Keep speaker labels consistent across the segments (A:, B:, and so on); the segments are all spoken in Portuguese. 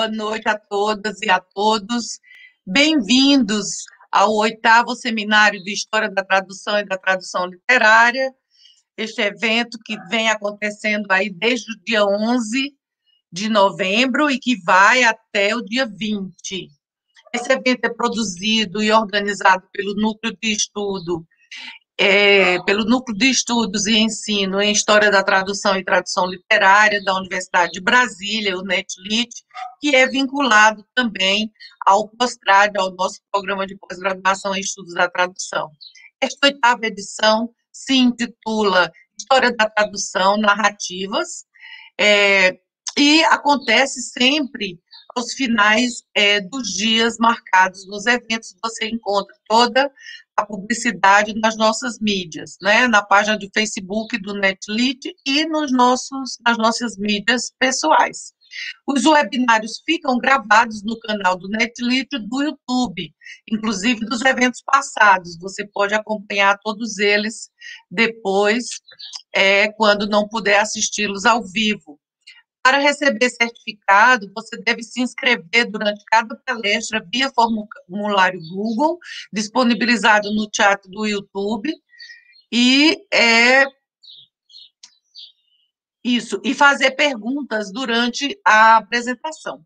A: Boa noite a todas e a todos. Bem-vindos ao oitavo seminário de História da Tradução e da Tradução Literária. Este evento que vem acontecendo aí desde o dia 11 de novembro e que vai até o dia 20. Esse evento é produzido e organizado pelo Núcleo de Estudo é, pelo Núcleo de Estudos e Ensino em História da Tradução e Tradução Literária da Universidade de Brasília, o NetLit, que é vinculado também ao Postrad, ao nosso programa de pós-graduação em Estudos da Tradução. Esta oitava edição se intitula História da Tradução, Narrativas, é, e acontece sempre aos finais é, dos dias marcados nos eventos. Você encontra toda a publicidade nas nossas mídias, né? Na página do Facebook do Netlit e nos nossos, nas nossas mídias pessoais. Os webinários ficam gravados no canal do Netlit do YouTube, inclusive dos eventos passados. Você pode acompanhar todos eles depois, é, quando não puder assisti-los ao vivo. Para receber certificado, você deve se inscrever durante cada palestra via formulário Google, disponibilizado no chat do YouTube, e é, isso, e fazer perguntas durante a apresentação.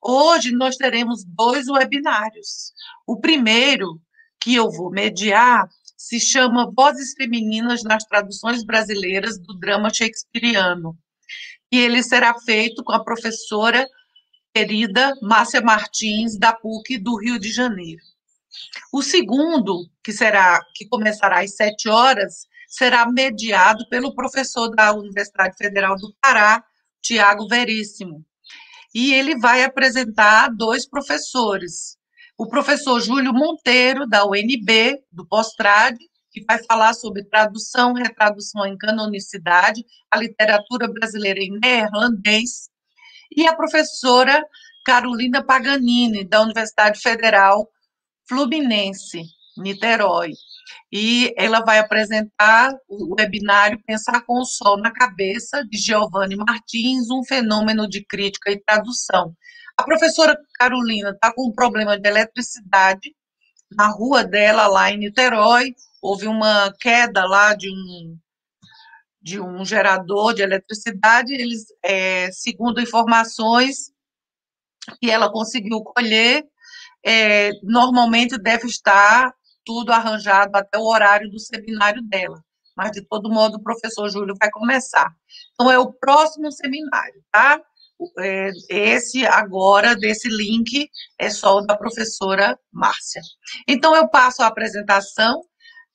A: Hoje nós teremos dois webinários. O primeiro, que eu vou mediar, se chama Vozes Femininas nas Traduções Brasileiras do Drama Shakespeareano e ele será feito com a professora querida Márcia Martins, da PUC do Rio de Janeiro. O segundo, que será que começará às sete horas, será mediado pelo professor da Universidade Federal do Pará, Tiago Veríssimo. E ele vai apresentar dois professores. O professor Júlio Monteiro, da UNB, do Postrade, que vai falar sobre tradução, retradução em canonicidade, a literatura brasileira em neerlandês, e a professora Carolina Paganini, da Universidade Federal Fluminense, Niterói. E ela vai apresentar o webinário Pensar com o Sol na Cabeça, de Giovanni Martins, um fenômeno de crítica e tradução. A professora Carolina está com um problema de eletricidade na rua dela, lá em Niterói, houve uma queda lá de um, de um gerador de eletricidade, eles, é, segundo informações que ela conseguiu colher, é, normalmente deve estar tudo arranjado até o horário do seminário dela. Mas, de todo modo, o professor Júlio vai começar. Então, é o próximo seminário, tá? É, esse agora, desse link, é só o da professora Márcia. Então, eu passo a apresentação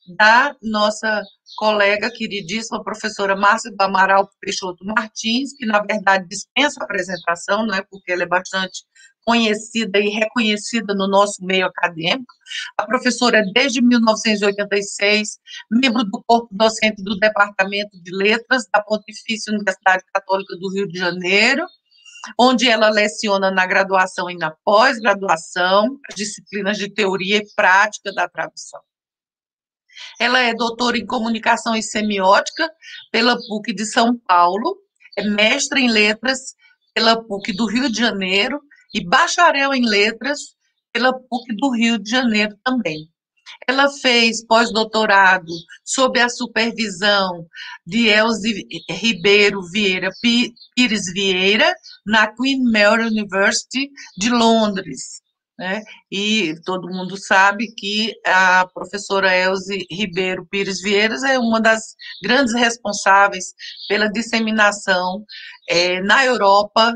A: da nossa colega queridíssima professora Márcia do Amaral Peixoto Martins, que na verdade dispensa a apresentação, não é porque ela é bastante conhecida e reconhecida no nosso meio acadêmico. A professora é desde 1986, membro do corpo docente do Departamento de Letras da Pontifícia Universidade Católica do Rio de Janeiro, onde ela leciona na graduação e na pós-graduação as disciplinas de teoria e prática da tradução. Ela é doutora em comunicação e semiótica pela PUC de São Paulo, é mestre em letras pela PUC do Rio de Janeiro e bacharel em letras pela PUC do Rio de Janeiro também. Ela fez pós-doutorado sob a supervisão de Elze Ribeiro Vieira Pires Vieira, na Queen Mary University de Londres. Né? E todo mundo sabe que a professora Elze Ribeiro Pires Vieiras é uma das grandes responsáveis pela disseminação é, na Europa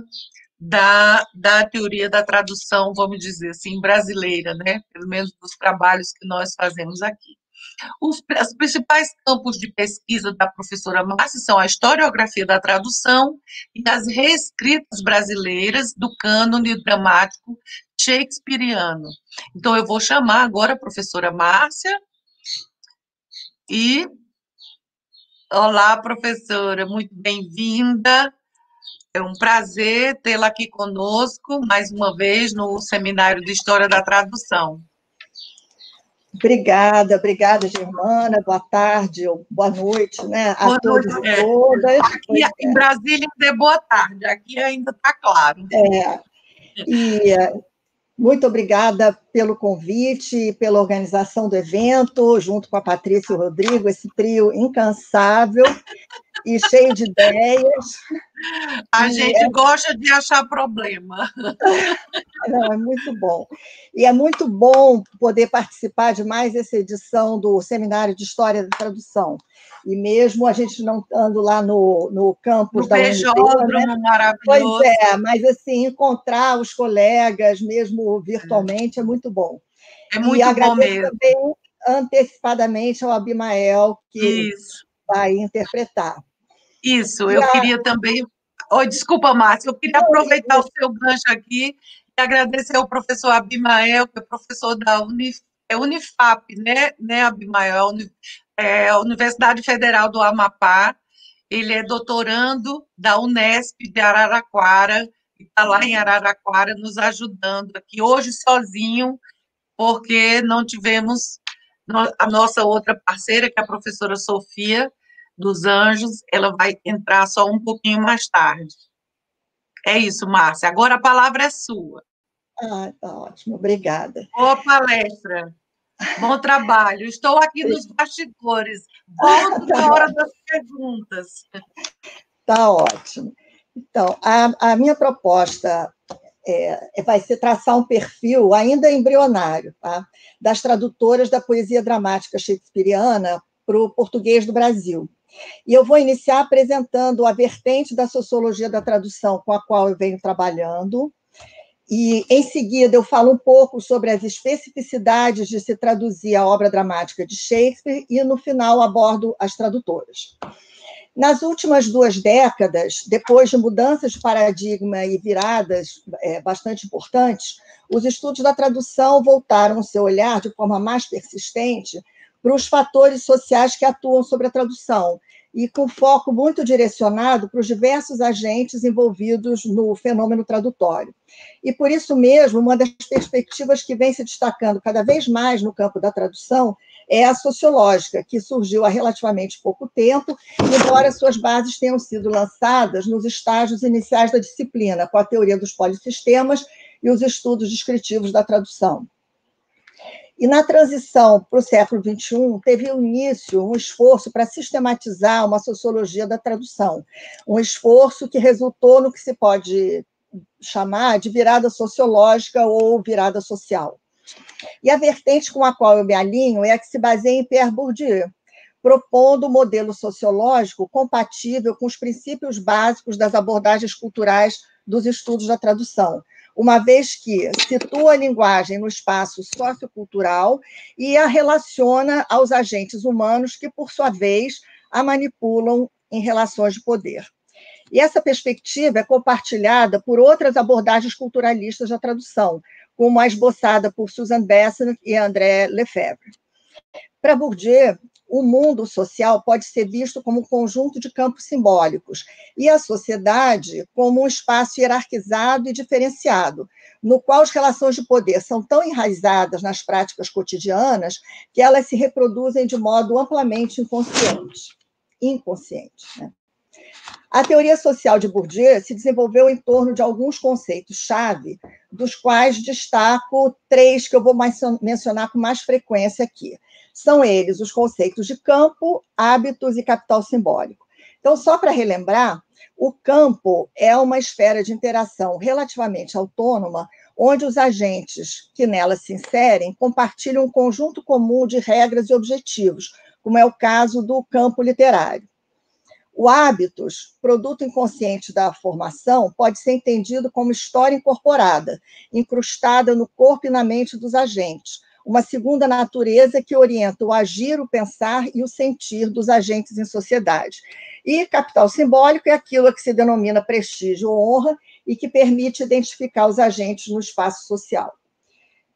A: da, da teoria da tradução, vamos dizer assim, brasileira, né? pelo menos dos trabalhos que nós fazemos aqui. Os, os principais campos de pesquisa da professora Márcia são a historiografia da tradução e as reescritas brasileiras do cânone dramático shakespeariano. Então, eu vou chamar agora a professora Márcia e. Olá, professora, muito bem-vinda. É um prazer tê-la aqui conosco, mais uma vez, no Seminário de História da Tradução.
B: Obrigada, obrigada, Germana. Boa tarde ou boa noite, né? A boa todos noite, e todas.
A: Aqui, em Brasília ainda é boa tarde, aqui ainda está claro.
B: É. E muito obrigada pelo convite pela organização do evento, junto com a Patrícia e o Rodrigo, esse trio incansável e cheio de ideias.
A: A e gente é... gosta de achar problema.
B: Não, é muito bom. E é muito bom poder participar de mais essa edição do Seminário de História da Tradução. E mesmo a gente não estando lá no, no campus
A: no da UNB, né? maravilhoso.
B: Pois é, mas assim, encontrar os colegas, mesmo virtualmente, é, é muito bom.
A: É muito e bom mesmo. também
B: antecipadamente ao Abimael, que Isso. vai interpretar.
A: Isso, eu queria também. Oh, desculpa, Márcia, eu queria aproveitar o seu gancho aqui e agradecer ao professor Abimael, que é professor da Unif, é Unifap, né, né Abimael? É a Universidade Federal do Amapá. Ele é doutorando da Unesp de Araraquara, está lá em Araraquara nos ajudando aqui, hoje sozinho, porque não tivemos a nossa outra parceira, que é a professora Sofia, dos Anjos, ela vai entrar só um pouquinho mais tarde. É isso, Márcia. Agora a palavra é sua.
B: Ah, tá ótimo, obrigada.
A: Boa palestra. Bom trabalho. Estou aqui nos bastidores. Volto tá na hora das perguntas.
B: Tá ótimo. Então, a, a minha proposta é, vai ser traçar um perfil ainda embrionário tá? das tradutoras da poesia dramática shakespeariana para o português do Brasil. E eu vou iniciar apresentando a vertente da sociologia da tradução com a qual eu venho trabalhando. E, em seguida, eu falo um pouco sobre as especificidades de se traduzir a obra dramática de Shakespeare, e, no final, abordo as tradutoras. Nas últimas duas décadas, depois de mudanças de paradigma e viradas é, bastante importantes, os estudos da tradução voltaram o seu olhar de forma mais persistente para os fatores sociais que atuam sobre a tradução, e com foco muito direcionado para os diversos agentes envolvidos no fenômeno tradutório. E por isso mesmo, uma das perspectivas que vem se destacando cada vez mais no campo da tradução é a sociológica, que surgiu há relativamente pouco tempo, embora suas bases tenham sido lançadas nos estágios iniciais da disciplina, com a teoria dos polissistemas e os estudos descritivos da tradução. E na transição para o século XXI, teve início um esforço para sistematizar uma sociologia da tradução, um esforço que resultou no que se pode chamar de virada sociológica ou virada social. E a vertente com a qual eu me alinho é a que se baseia em Pierre Bourdieu, propondo um modelo sociológico compatível com os princípios básicos das abordagens culturais dos estudos da tradução, uma vez que situa a linguagem no espaço sociocultural e a relaciona aos agentes humanos que, por sua vez, a manipulam em relações de poder. E essa perspectiva é compartilhada por outras abordagens culturalistas da tradução, como a esboçada por Susan Bessent e André Lefebvre. Para Bourdieu, o mundo social pode ser visto como um conjunto de campos simbólicos e a sociedade como um espaço hierarquizado e diferenciado, no qual as relações de poder são tão enraizadas nas práticas cotidianas que elas se reproduzem de modo amplamente inconsciente. Inconsciente. Né? A teoria social de Bourdieu se desenvolveu em torno de alguns conceitos-chave, dos quais destaco três que eu vou mencionar com mais frequência aqui são eles os conceitos de campo, hábitos e capital simbólico. Então, só para relembrar, o campo é uma esfera de interação relativamente autônoma, onde os agentes que nela se inserem compartilham um conjunto comum de regras e objetivos, como é o caso do campo literário. O hábitos, produto inconsciente da formação, pode ser entendido como história incorporada, incrustada no corpo e na mente dos agentes, uma segunda natureza que orienta o agir, o pensar e o sentir dos agentes em sociedade. E capital simbólico é aquilo que se denomina prestígio ou honra e que permite identificar os agentes no espaço social.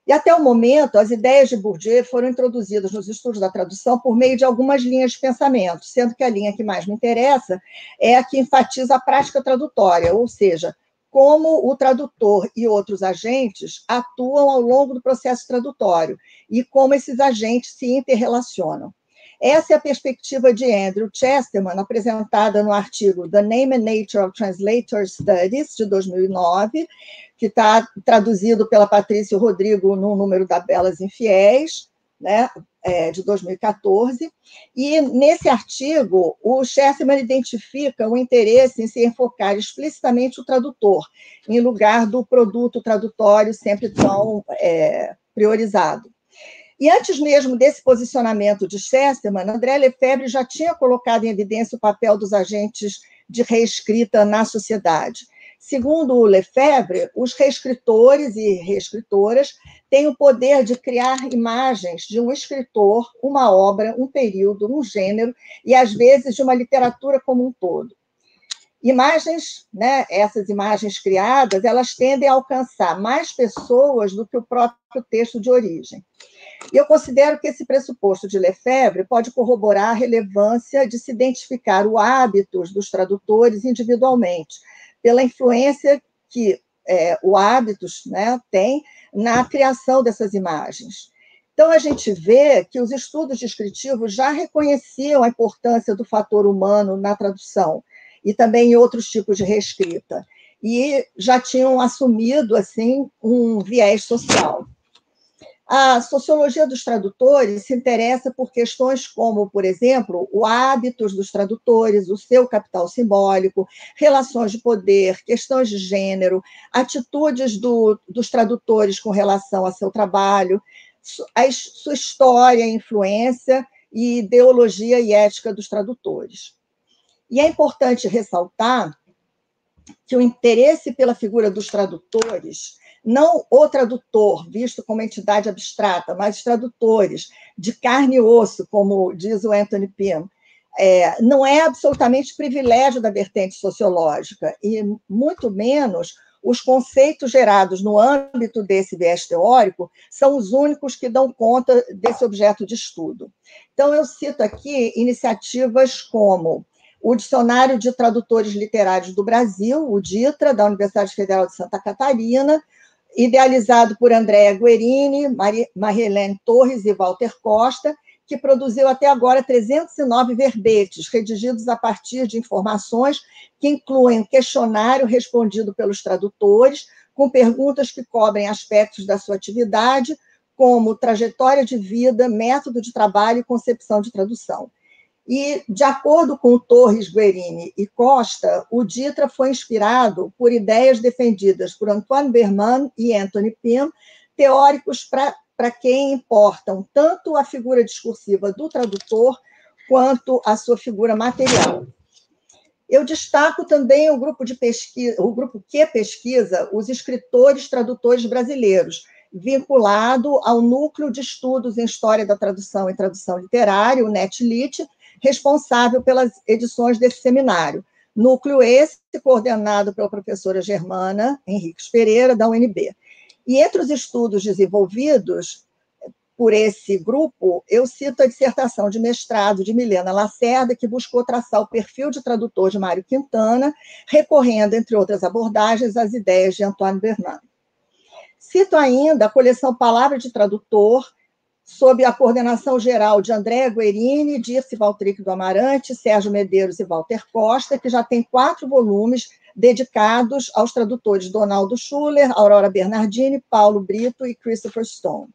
B: E até o momento, as ideias de Bourdieu foram introduzidas nos estudos da tradução por meio de algumas linhas de pensamento, sendo que a linha que mais me interessa é a que enfatiza a prática tradutória, ou seja, como o tradutor e outros agentes atuam ao longo do processo tradutório e como esses agentes se interrelacionam. Essa é a perspectiva de Andrew Chesterman, apresentada no artigo The Name and Nature of Translator Studies, de 2009, que está traduzido pela Patrícia Rodrigo no número da Belas Infiéis, né, é, de 2014, e nesse artigo o Chesterman identifica o interesse em se enfocar explicitamente o tradutor, em lugar do produto tradutório sempre tão é, priorizado. E antes mesmo desse posicionamento de Chesterman, André Lefebvre já tinha colocado em evidência o papel dos agentes de reescrita na sociedade. Segundo o Lefebvre, os reescritores e reescritoras têm o poder de criar imagens de um escritor, uma obra, um período, um gênero e, às vezes, de uma literatura como um todo. Imagens, né, essas imagens criadas, elas tendem a alcançar mais pessoas do que o próprio texto de origem. E eu considero que esse pressuposto de Lefebvre pode corroborar a relevância de se identificar o hábitos dos tradutores individualmente, pela influência que é, o hábitos né, tem na criação dessas imagens. Então, a gente vê que os estudos descritivos já reconheciam a importância do fator humano na tradução e também em outros tipos de reescrita, e já tinham assumido assim um viés social. A sociologia dos tradutores se interessa por questões como, por exemplo, o hábitos dos tradutores, o seu capital simbólico, relações de poder, questões de gênero, atitudes do, dos tradutores com relação a seu trabalho, a sua história, influência e ideologia e ética dos tradutores. E é importante ressaltar que o interesse pela figura dos tradutores não o tradutor, visto como entidade abstrata, mas tradutores de carne e osso, como diz o Anthony Pym, é, não é absolutamente privilégio da vertente sociológica, e muito menos os conceitos gerados no âmbito desse viés teórico são os únicos que dão conta desse objeto de estudo. Então, eu cito aqui iniciativas como o Dicionário de Tradutores Literários do Brasil, o DITRA, da Universidade Federal de Santa Catarina, idealizado por Andréa Guerini, Marilene Torres e Walter Costa, que produziu até agora 309 verbetes, redigidos a partir de informações que incluem um questionário respondido pelos tradutores, com perguntas que cobrem aspectos da sua atividade, como trajetória de vida, método de trabalho e concepção de tradução. E, de acordo com Torres, Guerini e Costa, o Ditra foi inspirado por ideias defendidas por Antoine Berman e Anthony Pym, teóricos para quem importam tanto a figura discursiva do tradutor quanto a sua figura material. Eu destaco também o grupo de pesquisa, o grupo que pesquisa os escritores tradutores brasileiros, vinculado ao Núcleo de Estudos em História da Tradução e Tradução Literária, o NetLit, responsável pelas edições desse seminário. Núcleo esse coordenado pela professora Germana Henriques Pereira, da UNB. E entre os estudos desenvolvidos por esse grupo, eu cito a dissertação de mestrado de Milena Lacerda, que buscou traçar o perfil de tradutor de Mário Quintana, recorrendo, entre outras abordagens, às ideias de Antoine Bernard. Cito ainda a coleção Palavra de Tradutor, sob a coordenação geral de André Guerini, Dirce Valtric do Amarante, Sérgio Medeiros e Walter Costa, que já tem quatro volumes dedicados aos tradutores Donaldo Schuller, Aurora Bernardini, Paulo Brito e Christopher Stone.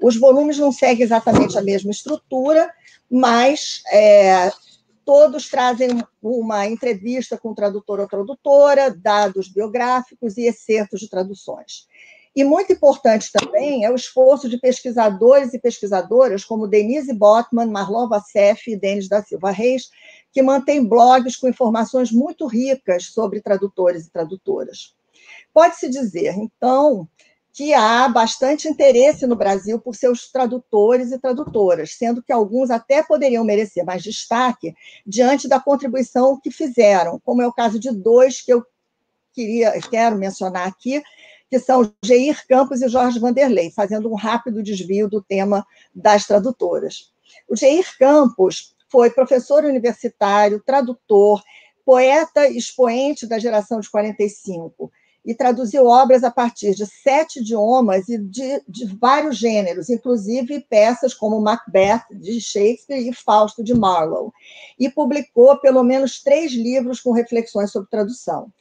B: Os volumes não seguem exatamente a mesma estrutura, mas é, todos trazem uma entrevista com o tradutor ou tradutora, dados biográficos e excertos de traduções. E muito importante também é o esforço de pesquisadores e pesquisadoras como Denise Botman, Marlon Vassef e Denis da Silva Reis, que mantêm blogs com informações muito ricas sobre tradutores e tradutoras. Pode-se dizer, então, que há bastante interesse no Brasil por seus tradutores e tradutoras, sendo que alguns até poderiam merecer mais destaque diante da contribuição que fizeram, como é o caso de dois que eu queria, quero mencionar aqui, que são Geir Campos e Jorge Vanderlei, fazendo um rápido desvio do tema das tradutoras. O Geir Campos foi professor universitário, tradutor, poeta expoente da geração de 45. e traduziu obras a partir de sete idiomas e de, de, vários gêneros, inclusive peças como Macbeth, de Shakespeare, e Fausto, de Marlowe. E publicou pelo menos três livros com reflexões sobre tradução.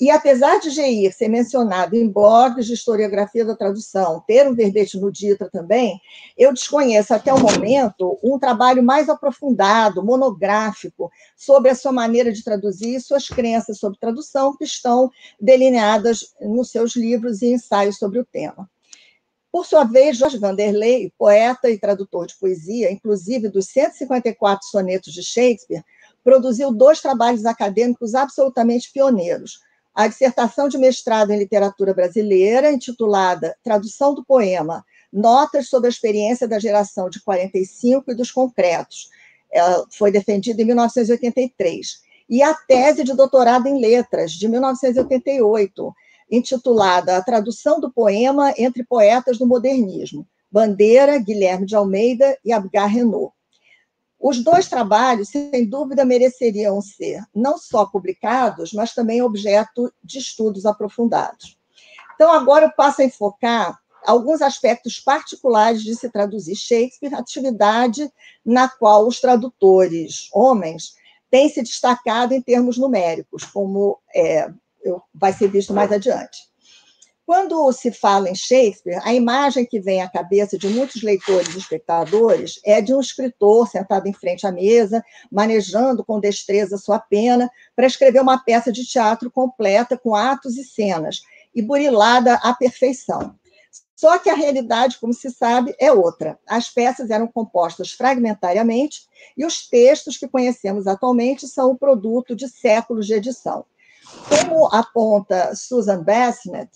B: E apesar de Geir ser mencionado em blogs de historiografia da tradução, ter um verbete no Dita também, eu desconheço até o momento um trabalho mais aprofundado, monográfico, sobre a sua maneira de traduzir e suas crenças sobre tradução, que estão delineadas nos seus livros e ensaios sobre o tema. Por sua vez, Jorge Vanderlei, poeta e tradutor de poesia, inclusive dos 154 sonetos de Shakespeare, produziu dois trabalhos acadêmicos absolutamente pioneiros a dissertação de mestrado em literatura brasileira, intitulada Tradução do Poema, Notas sobre a Experiência da Geração de 45 e dos Concretos. Ela foi defendida em 1983. E a tese de doutorado em letras, de 1988, intitulada A Tradução do Poema entre Poetas do Modernismo, Bandeira, Guilherme de Almeida e Abgar Renault. Os dois trabalhos, sem dúvida, mereceriam ser não só publicados, mas também objeto de estudos aprofundados. Então, agora eu passo a enfocar alguns aspectos particulares de se traduzir Shakespeare, atividade na qual os tradutores homens têm se destacado em termos numéricos, como é, vai ser visto mais adiante. Quando se fala em Shakespeare, a imagem que vem à cabeça de muitos leitores e espectadores é de um escritor sentado em frente à mesa, manejando com destreza sua pena para escrever uma peça de teatro completa com atos e cenas, e burilada à perfeição. Só que a realidade, como se sabe, é outra. As peças eram compostas fragmentariamente e os textos que conhecemos atualmente são o produto de séculos de edição. Como aponta Susan Bassnett,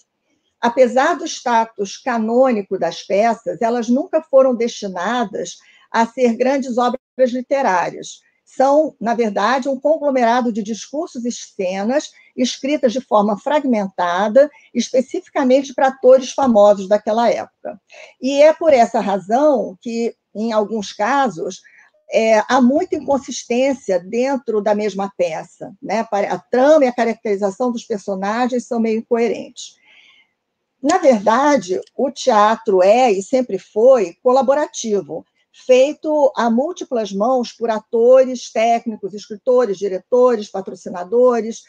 B: apesar do status canônico das peças, elas nunca foram destinadas a ser grandes obras literárias. São, na verdade, um conglomerado de discursos e cenas escritas de forma fragmentada, especificamente para atores famosos daquela época. E é por essa razão que, em alguns casos, é, há muita inconsistência dentro da mesma peça. Né? A trama e a caracterização dos personagens são meio incoerentes. Na verdade, o teatro é e sempre foi colaborativo, feito a múltiplas mãos por atores, técnicos, escritores, diretores, patrocinadores,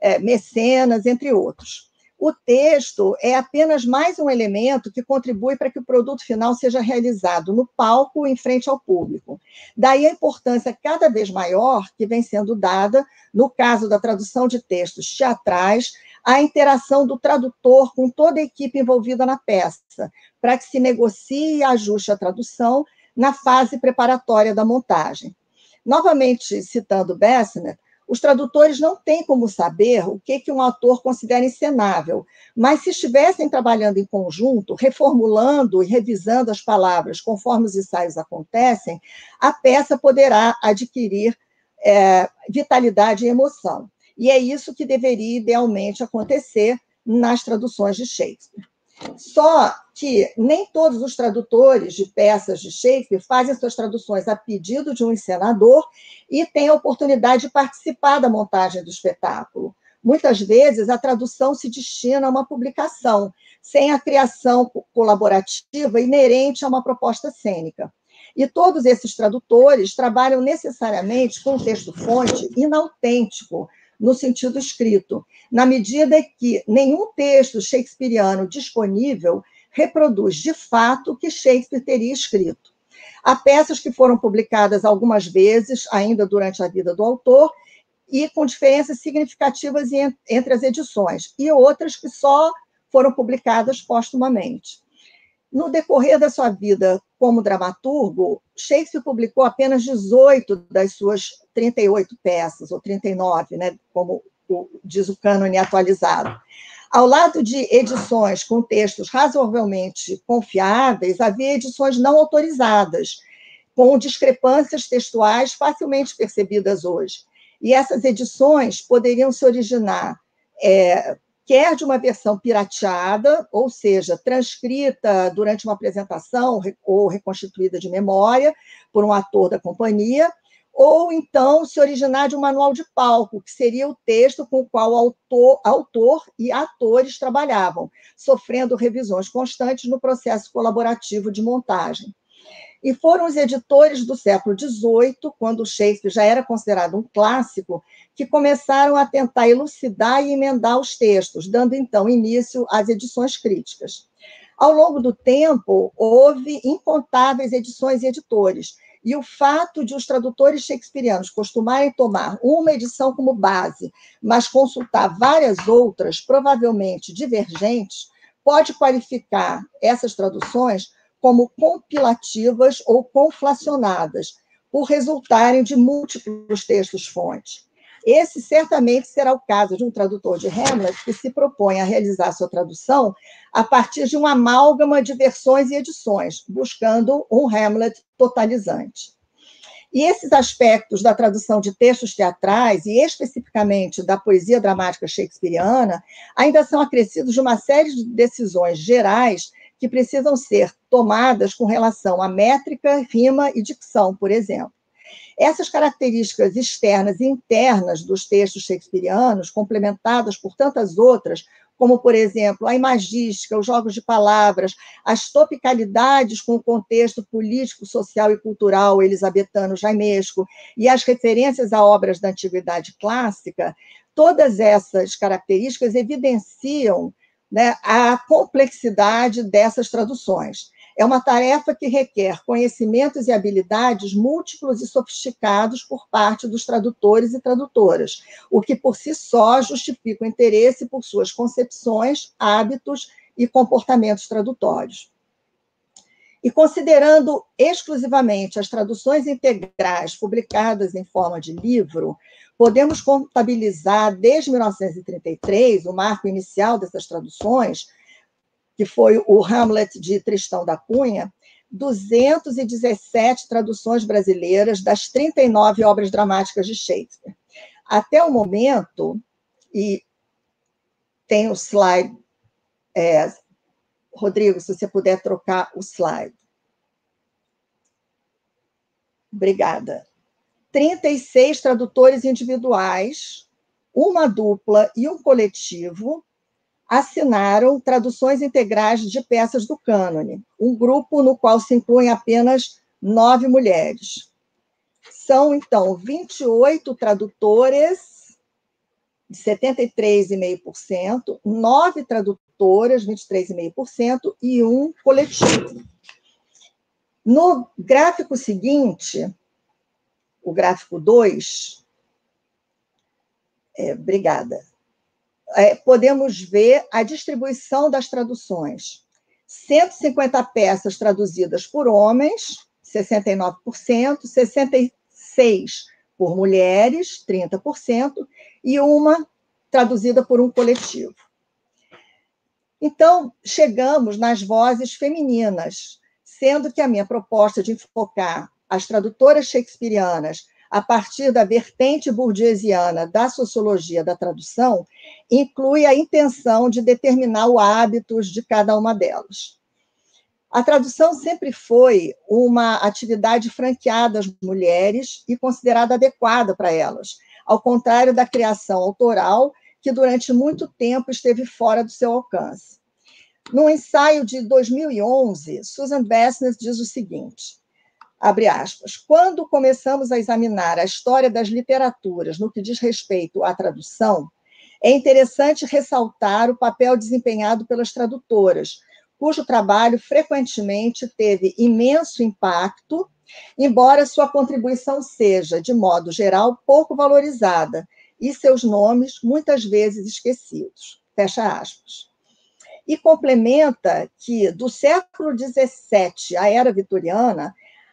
B: é, mecenas, entre outros. O texto é apenas mais um elemento que contribui para que o produto final seja realizado no palco em frente ao público. Daí a importância cada vez maior que vem sendo dada, no caso da tradução de textos teatrais, a interação do tradutor com toda a equipe envolvida na peça, para que se negocie e ajuste a tradução na fase preparatória da montagem. Novamente citando Bessner, os tradutores não têm como saber o que, que um ator considera encenável, mas se estivessem trabalhando em conjunto, reformulando e revisando as palavras conforme os ensaios acontecem, a peça poderá adquirir é, vitalidade e emoção. E é isso que deveria idealmente acontecer nas traduções de Shakespeare. Só que nem todos os tradutores de peças de Shakespeare fazem suas traduções a pedido de um encenador e têm a oportunidade de participar da montagem do espetáculo. Muitas vezes, a tradução se destina a uma publicação, sem a criação colaborativa inerente a uma proposta cênica. E todos esses tradutores trabalham necessariamente com um texto-fonte inautêntico, no sentido escrito, na medida que nenhum texto shakespeariano disponível reproduz de fato o que Shakespeare teria escrito. Há peças que foram publicadas algumas vezes, ainda durante a vida do autor, e com diferenças significativas entre as edições, e outras que só foram publicadas póstumamente. No decorrer da sua vida como dramaturgo, Shakespeare publicou apenas 18 das suas 38 peças, ou 39, né, como diz o cânone atualizado. Ao lado de edições com textos razoavelmente confiáveis, havia edições não autorizadas, com discrepâncias textuais facilmente percebidas hoje. E essas edições poderiam se originar é, quer de uma versão pirateada, ou seja, transcrita durante uma apresentação ou reconstituída de memória por um ator da companhia, ou então se originar de um manual de palco, que seria o texto com o qual o autor, autor e atores trabalhavam, sofrendo revisões constantes no processo colaborativo de montagem. E foram os editores do século XVIII, quando Shakespeare já era considerado um clássico, que começaram a tentar elucidar e emendar os textos, dando então início às edições críticas. Ao longo do tempo, houve incontáveis edições e editores, e o fato de os tradutores shakespearianos costumarem tomar uma edição como base, mas consultar várias outras, provavelmente divergentes, pode qualificar essas traduções como compilativas ou conflacionadas, por resultarem de múltiplos textos-fonte. Esse certamente será o caso de um tradutor de Hamlet que se propõe a realizar sua tradução a partir de uma amálgama de versões e edições, buscando um Hamlet totalizante. E esses aspectos da tradução de textos teatrais, e especificamente da poesia dramática shakespeariana, ainda são acrescidos de uma série de decisões gerais que precisam ser tomadas com relação à métrica, rima e dicção, por exemplo. Essas características externas e internas dos textos shakespearianos, complementadas por tantas outras, como, por exemplo, a imagística, os jogos de palavras, as topicalidades com o contexto político, social e cultural elisabetano jaimesco e as referências a obras da antiguidade clássica, todas essas características evidenciam né, a complexidade dessas traduções. É uma tarefa que requer conhecimentos e habilidades múltiplos e sofisticados por parte dos tradutores e tradutoras, o que por si só justifica o interesse por suas concepções, hábitos e comportamentos tradutórios. E considerando exclusivamente as traduções integrais publicadas em forma de livro, podemos contabilizar desde 1933, o marco inicial dessas traduções, que foi o Hamlet de Tristão da Cunha, 217 traduções brasileiras das 39 obras dramáticas de Shakespeare. Até o momento, e tem o slide, é, Rodrigo, se você puder trocar o slide. Obrigada. 36 tradutores individuais, uma dupla e um coletivo assinaram traduções integrais de peças do cânone, um grupo no qual se incluem apenas nove mulheres. São, então, 28 tradutores, 73,5%, nove tradutoras, 23,5%, e um coletivo. No gráfico seguinte, o gráfico 2, é, obrigada é, podemos ver a distribuição das traduções. 150 peças traduzidas por homens, 69%, 66% por mulheres, 30%, e uma traduzida por um coletivo. Então, chegamos nas vozes femininas, sendo que a minha proposta de enfocar as tradutoras shakespearianas a partir da vertente burguesiana da sociologia da tradução, inclui a intenção de determinar os hábitos de cada uma delas. A tradução sempre foi uma atividade franqueada às mulheres e considerada adequada para elas, ao contrário da criação autoral, que durante muito tempo esteve fora do seu alcance. No ensaio de 2011, Susan Bessner diz o seguinte: abre aspas, quando começamos a examinar a história das literaturas no que diz respeito à tradução, é interessante ressaltar o papel desempenhado pelas tradutoras, cujo trabalho frequentemente teve imenso impacto, embora sua contribuição seja, de modo geral, pouco valorizada e seus nomes muitas vezes esquecidos. Fecha aspas. E complementa que, do século XVII à era vitoriana,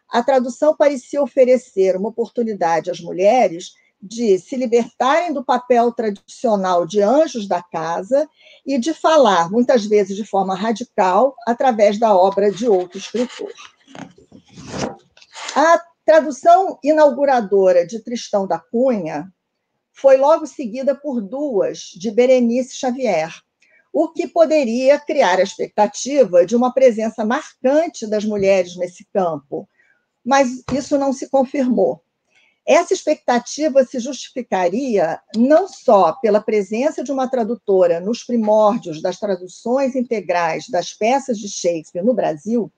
B: a tradução parecia oferecer uma oportunidade às mulheres de se libertarem do papel tradicional de anjos da casa e de falar, muitas vezes de forma radical, através da obra de outro escritor. A tradução inauguradora de Tristão da Cunha foi logo seguida por duas de Berenice Xavier, o que poderia criar a expectativa de uma presença marcante das mulheres nesse campo, mas isso não se confirmou. Essa expectativa se justificaria não só pela presença de uma tradutora nos primórdios das traduções integrais das peças de Shakespeare no Brasil,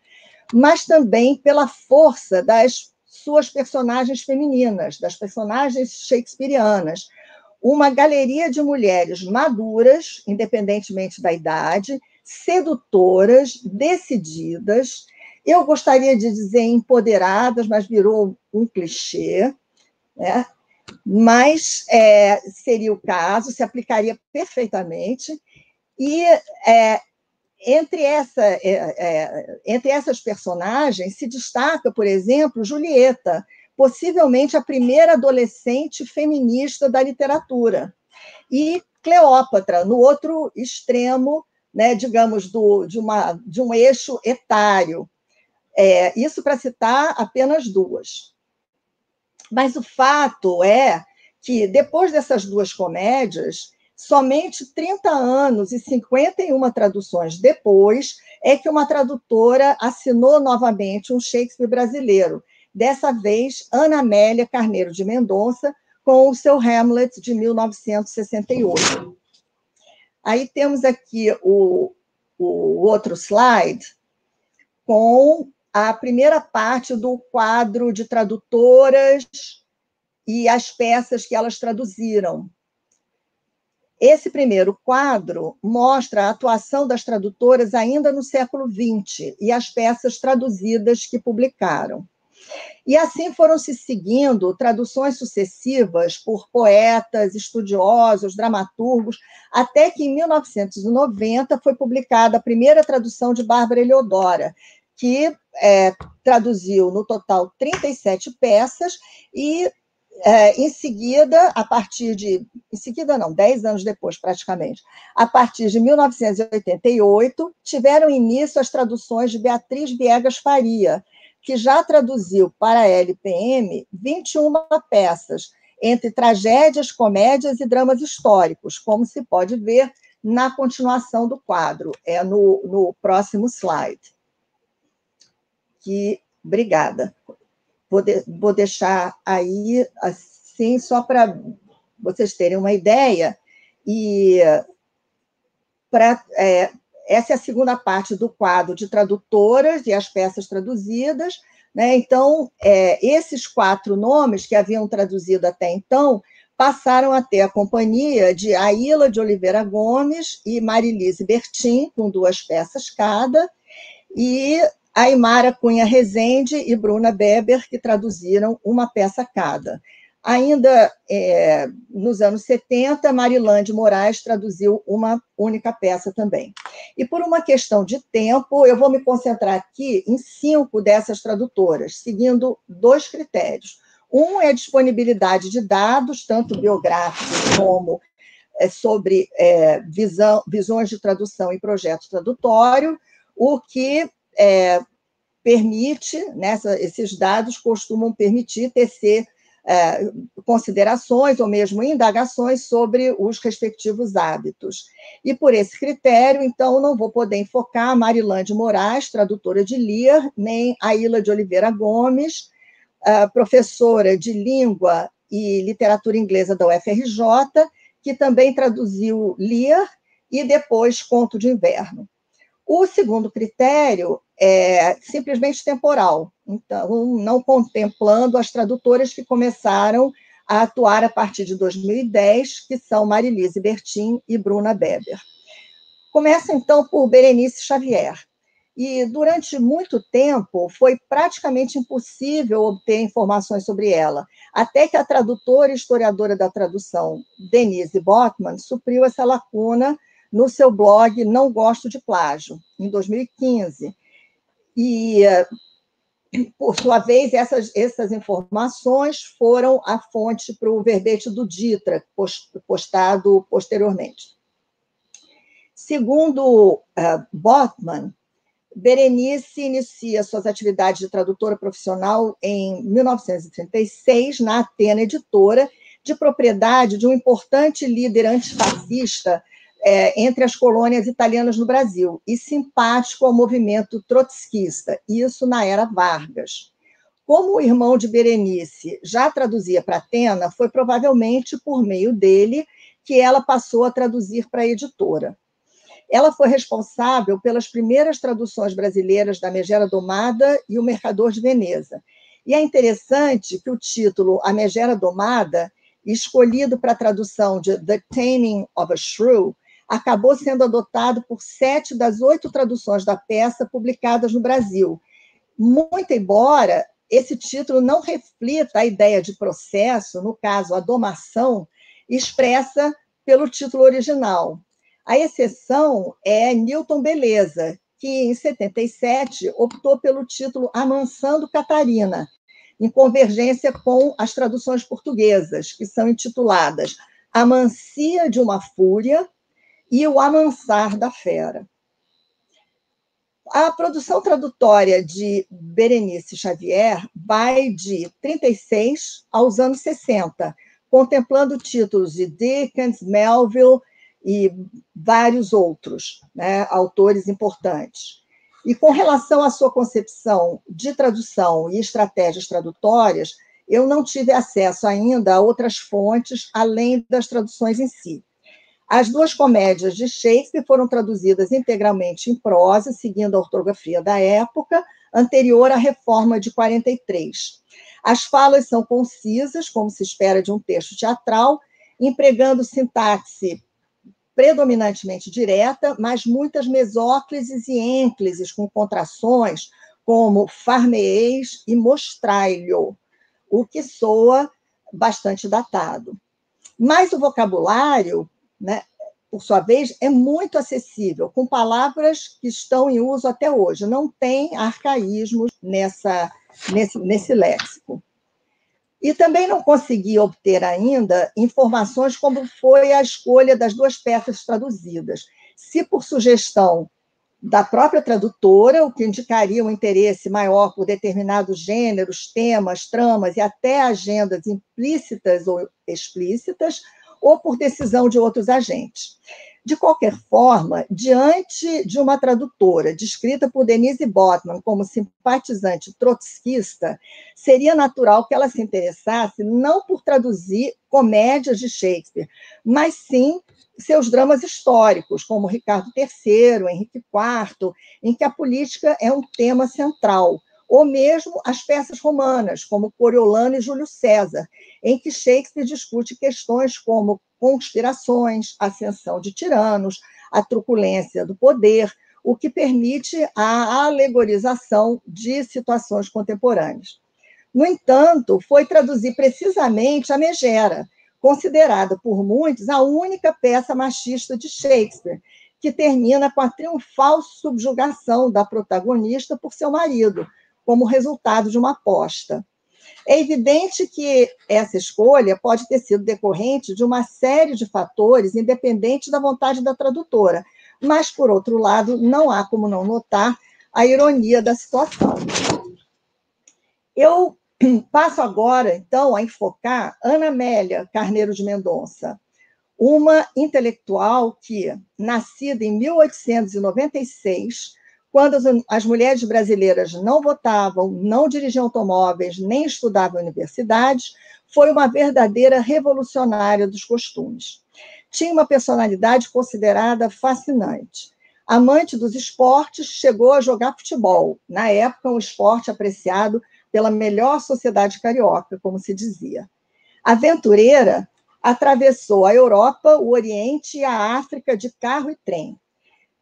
B: mas também pela força das suas personagens femininas, das personagens shakespearianas. Uma galeria de mulheres maduras, independentemente da idade, sedutoras, decididas, eu gostaria de dizer empoderadas, mas virou um clichê, né? mas é, seria o caso, se aplicaria perfeitamente. E é, entre, essa, é, é, entre essas personagens se destaca, por exemplo, Julieta, possivelmente a primeira adolescente feminista da literatura, e Cleópatra, no outro extremo, né, digamos, do, de, uma, de um eixo etário. É, isso para citar apenas duas. Mas o fato é que, depois dessas duas comédias, somente 30 anos e 51 traduções depois é que uma tradutora assinou novamente um Shakespeare brasileiro, dessa vez Ana Amélia Carneiro de Mendonça, com o seu Hamlet de 1968. Aí temos aqui o, o outro slide com a primeira parte do quadro de tradutoras e as peças que elas traduziram. Esse primeiro quadro mostra a atuação das tradutoras ainda no século XX e as peças traduzidas que publicaram. E assim foram se seguindo traduções sucessivas por poetas, estudiosos, dramaturgos, até que em 1990 foi publicada a primeira tradução de Bárbara Eleodora, que é, traduziu no total 37 peças e é, em seguida, a partir de. Em seguida, não, dez anos depois, praticamente, a partir de 1988, tiveram início as traduções de Beatriz Viegas Faria, que já traduziu para a LPM 21 peças, entre tragédias, comédias e dramas históricos, como se pode ver na continuação do quadro, é no, no próximo slide que. Obrigada. Vou, de, vou deixar aí, assim, só para vocês terem uma ideia, e para. É, essa é a segunda parte do quadro de tradutoras e as peças traduzidas. Né? Então, é, esses quatro nomes que haviam traduzido até então passaram a ter a companhia de Aila de Oliveira Gomes e Marilise Bertin, com duas peças cada, e Aymara Cunha Rezende e Bruna Beber, que traduziram uma peça cada. Ainda é, nos anos 70, Marilande Moraes traduziu uma única peça também. E por uma questão de tempo, eu vou me concentrar aqui em cinco dessas tradutoras, seguindo dois critérios. Um é a disponibilidade de dados, tanto biográficos como é, sobre é, visão, visões de tradução e projeto tradutório, o que é, permite, né, esses dados costumam permitir tecer é, considerações ou mesmo indagações sobre os respectivos hábitos. E por esse critério, então, não vou poder enfocar a Marilande Moraes, tradutora de Lear, nem a Ilha de Oliveira Gomes, professora de língua e literatura inglesa da UFRJ, que também traduziu Lear e depois Conto de Inverno. O segundo critério é simplesmente temporal, então, não contemplando as tradutoras que começaram a atuar a partir de 2010, que são Marilise Bertin e Bruna Beber. Começa, então, por Berenice Xavier. E, durante muito tempo, foi praticamente impossível obter informações sobre ela, até que a tradutora e historiadora da tradução, Denise Botman, supriu essa lacuna no seu blog Não Gosto de Plágio, em 2015. E, por sua vez, essas, essas informações foram a fonte para o verbete do Ditra, postado posteriormente. Segundo uh, Botman, Berenice inicia suas atividades de tradutora profissional em 1936 na Atena Editora, de propriedade de um importante líder antifascista é, entre as colônias italianas no Brasil e simpático ao movimento trotskista, isso na era Vargas. como o irmão de Berenice já traduzia para Atena, foi provavelmente por meio dele que ela passou a traduzir para a editora. Ela foi responsável pelas primeiras traduções brasileiras da Megera Domada e O Mercador de Veneza. E é interessante que o título A Megera Domada, escolhido para a tradução de The Taming of a Shrew, acabou sendo adotado por sete das oito traduções da peça publicadas no Brasil. Muito embora esse título não reflita a ideia de processo, no caso, a domação, expressa pelo título original. A exceção é Newton Beleza, que em 77 optou pelo título Amansando Catarina, em convergência com as traduções portuguesas, que são intituladas A Mancia de uma Fúria e O Amansar da Fera. A produção tradutória de Berenice Xavier vai de 36 aos anos 60, contemplando títulos de Dickens, Melville e vários outros né, autores importantes. E com relação à sua concepção de tradução e estratégias tradutórias, eu não tive acesso ainda a outras fontes além das traduções em si. As duas comédias de Shakespeare foram traduzidas integralmente em prosa, seguindo a ortografia da época, anterior à reforma de 43. As falas são concisas, como se espera de um texto teatral, empregando sintaxe predominantemente direta, mas muitas mesóclises e ênclises com contrações, como farmeeis e mostrai-lhe, o que soa bastante datado. Mas o vocabulário, né, por sua vez, é muito acessível, com palavras que estão em uso até hoje. Não tem arcaísmos nessa, nesse, nesse léxico. E também não consegui obter ainda informações como foi a escolha das duas peças traduzidas. Se por sugestão da própria tradutora, o que indicaria um interesse maior por determinados gêneros, temas, tramas e até agendas implícitas ou explícitas, ou por decisão de outros agentes. De qualquer forma, diante de uma tradutora descrita por Denise Botman como simpatizante trotskista, seria natural que ela se interessasse não por traduzir comédias de Shakespeare, mas sim seus dramas históricos, como Ricardo III, Henrique IV, em que a política é um tema central, ou mesmo as peças romanas, como Coriolano e Júlio César, em que Shakespeare discute questões como conspirações, ascensão de tiranos, a truculência do poder, o que permite a alegorização de situações contemporâneas. No entanto, foi traduzir precisamente a Megera, considerada por muitos a única peça machista de Shakespeare, que termina com a triunfal subjugação da protagonista por seu marido, como resultado de uma aposta. É evidente que essa escolha pode ter sido decorrente de uma série de fatores, independente da vontade da tradutora, mas, por outro lado, não há como não notar a ironia da situação. Eu passo agora, então, a enfocar Ana Amélia Carneiro de Mendonça, uma intelectual que, nascida em 1896, quando as, mulheres brasileiras não votavam, não dirigiam automóveis, nem estudavam universidades, foi uma verdadeira revolucionária dos costumes. Tinha uma personalidade considerada fascinante. Amante dos esportes, chegou a jogar futebol, na época, um esporte apreciado pela melhor sociedade carioca, como se dizia. Aventureira, atravessou a Europa, o Oriente e a África de carro e trem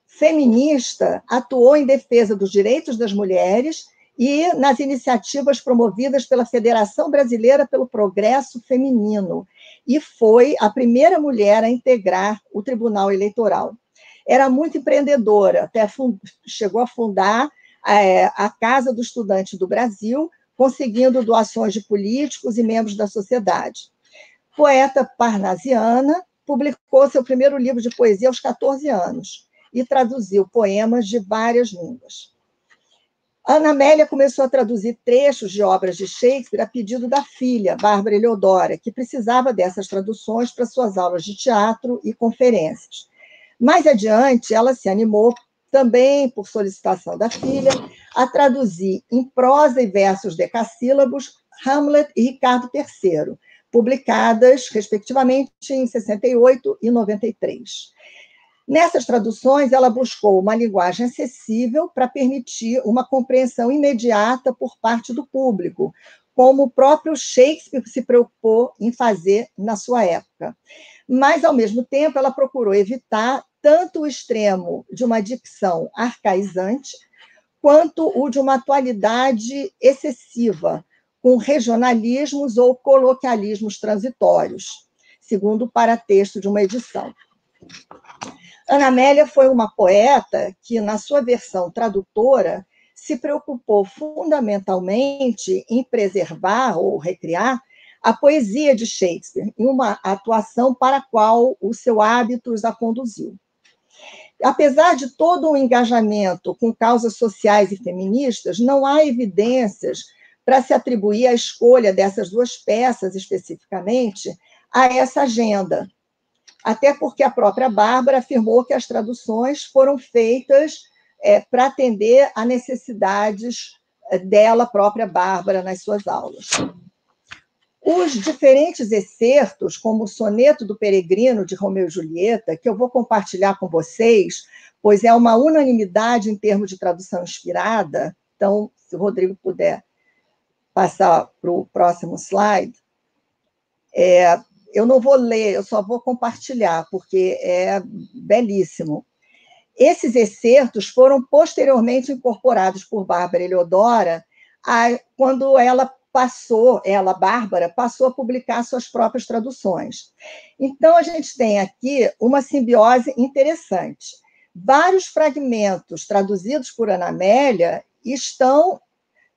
B: feminista, atuou em defesa dos direitos das mulheres e nas iniciativas promovidas pela Federação Brasileira pelo Progresso Feminino, e foi a primeira mulher a integrar o Tribunal Eleitoral. Era muito empreendedora, até chegou a fundar é, a Casa do Estudante do Brasil, conseguindo doações de políticos e membros da sociedade. Poeta parnasiana, publicou seu primeiro livro de poesia aos 14 anos e traduziu poemas de várias línguas. Ana Amélia começou a traduzir trechos de obras de Shakespeare a pedido da filha, Bárbara Eleodora, que precisava dessas traduções para suas aulas de teatro e conferências. Mais adiante, ela se animou também por solicitação da filha, a traduzir em prosa e versos decassílabos Hamlet e Ricardo III, publicadas, respectivamente, em 68 e 93. Nessas traduções, ela buscou uma linguagem acessível para permitir uma compreensão imediata por parte do público, como o próprio Shakespeare se preocupou em fazer na sua época. Mas, ao mesmo tempo, ela procurou evitar tanto o extremo de uma dicção arcaizante, quanto o de uma atualidade excessiva, com regionalismos ou coloquialismos transitórios, segundo o paratexto de uma edição. Ana Amélia foi uma poeta que, na sua versão tradutora, se preocupou fundamentalmente em preservar ou recriar a poesia de Shakespeare, em uma atuação para a qual o seu hábitos a conduziu. Apesar de todo o engajamento com causas sociais e feministas, não há evidências para se atribuir a escolha dessas duas peças especificamente a essa agenda. Até porque a própria Bárbara afirmou que as traduções foram feitas é, para atender a necessidades é, dela própria, Bárbara, nas suas aulas. Os diferentes excertos, como o Soneto do Peregrino, de Romeu e Julieta, que eu vou compartilhar com vocês, pois é uma unanimidade em termos de tradução inspirada, então, se o Rodrigo puder passar para o próximo slide. É, eu não vou ler, eu só vou compartilhar, porque é belíssimo. Esses excertos foram posteriormente incorporados por Bárbara Eleodora a, quando ela passou, ela, Bárbara, passou a publicar suas próprias traduções. Então, a gente tem aqui uma simbiose interessante. Vários fragmentos traduzidos por Ana Amélia estão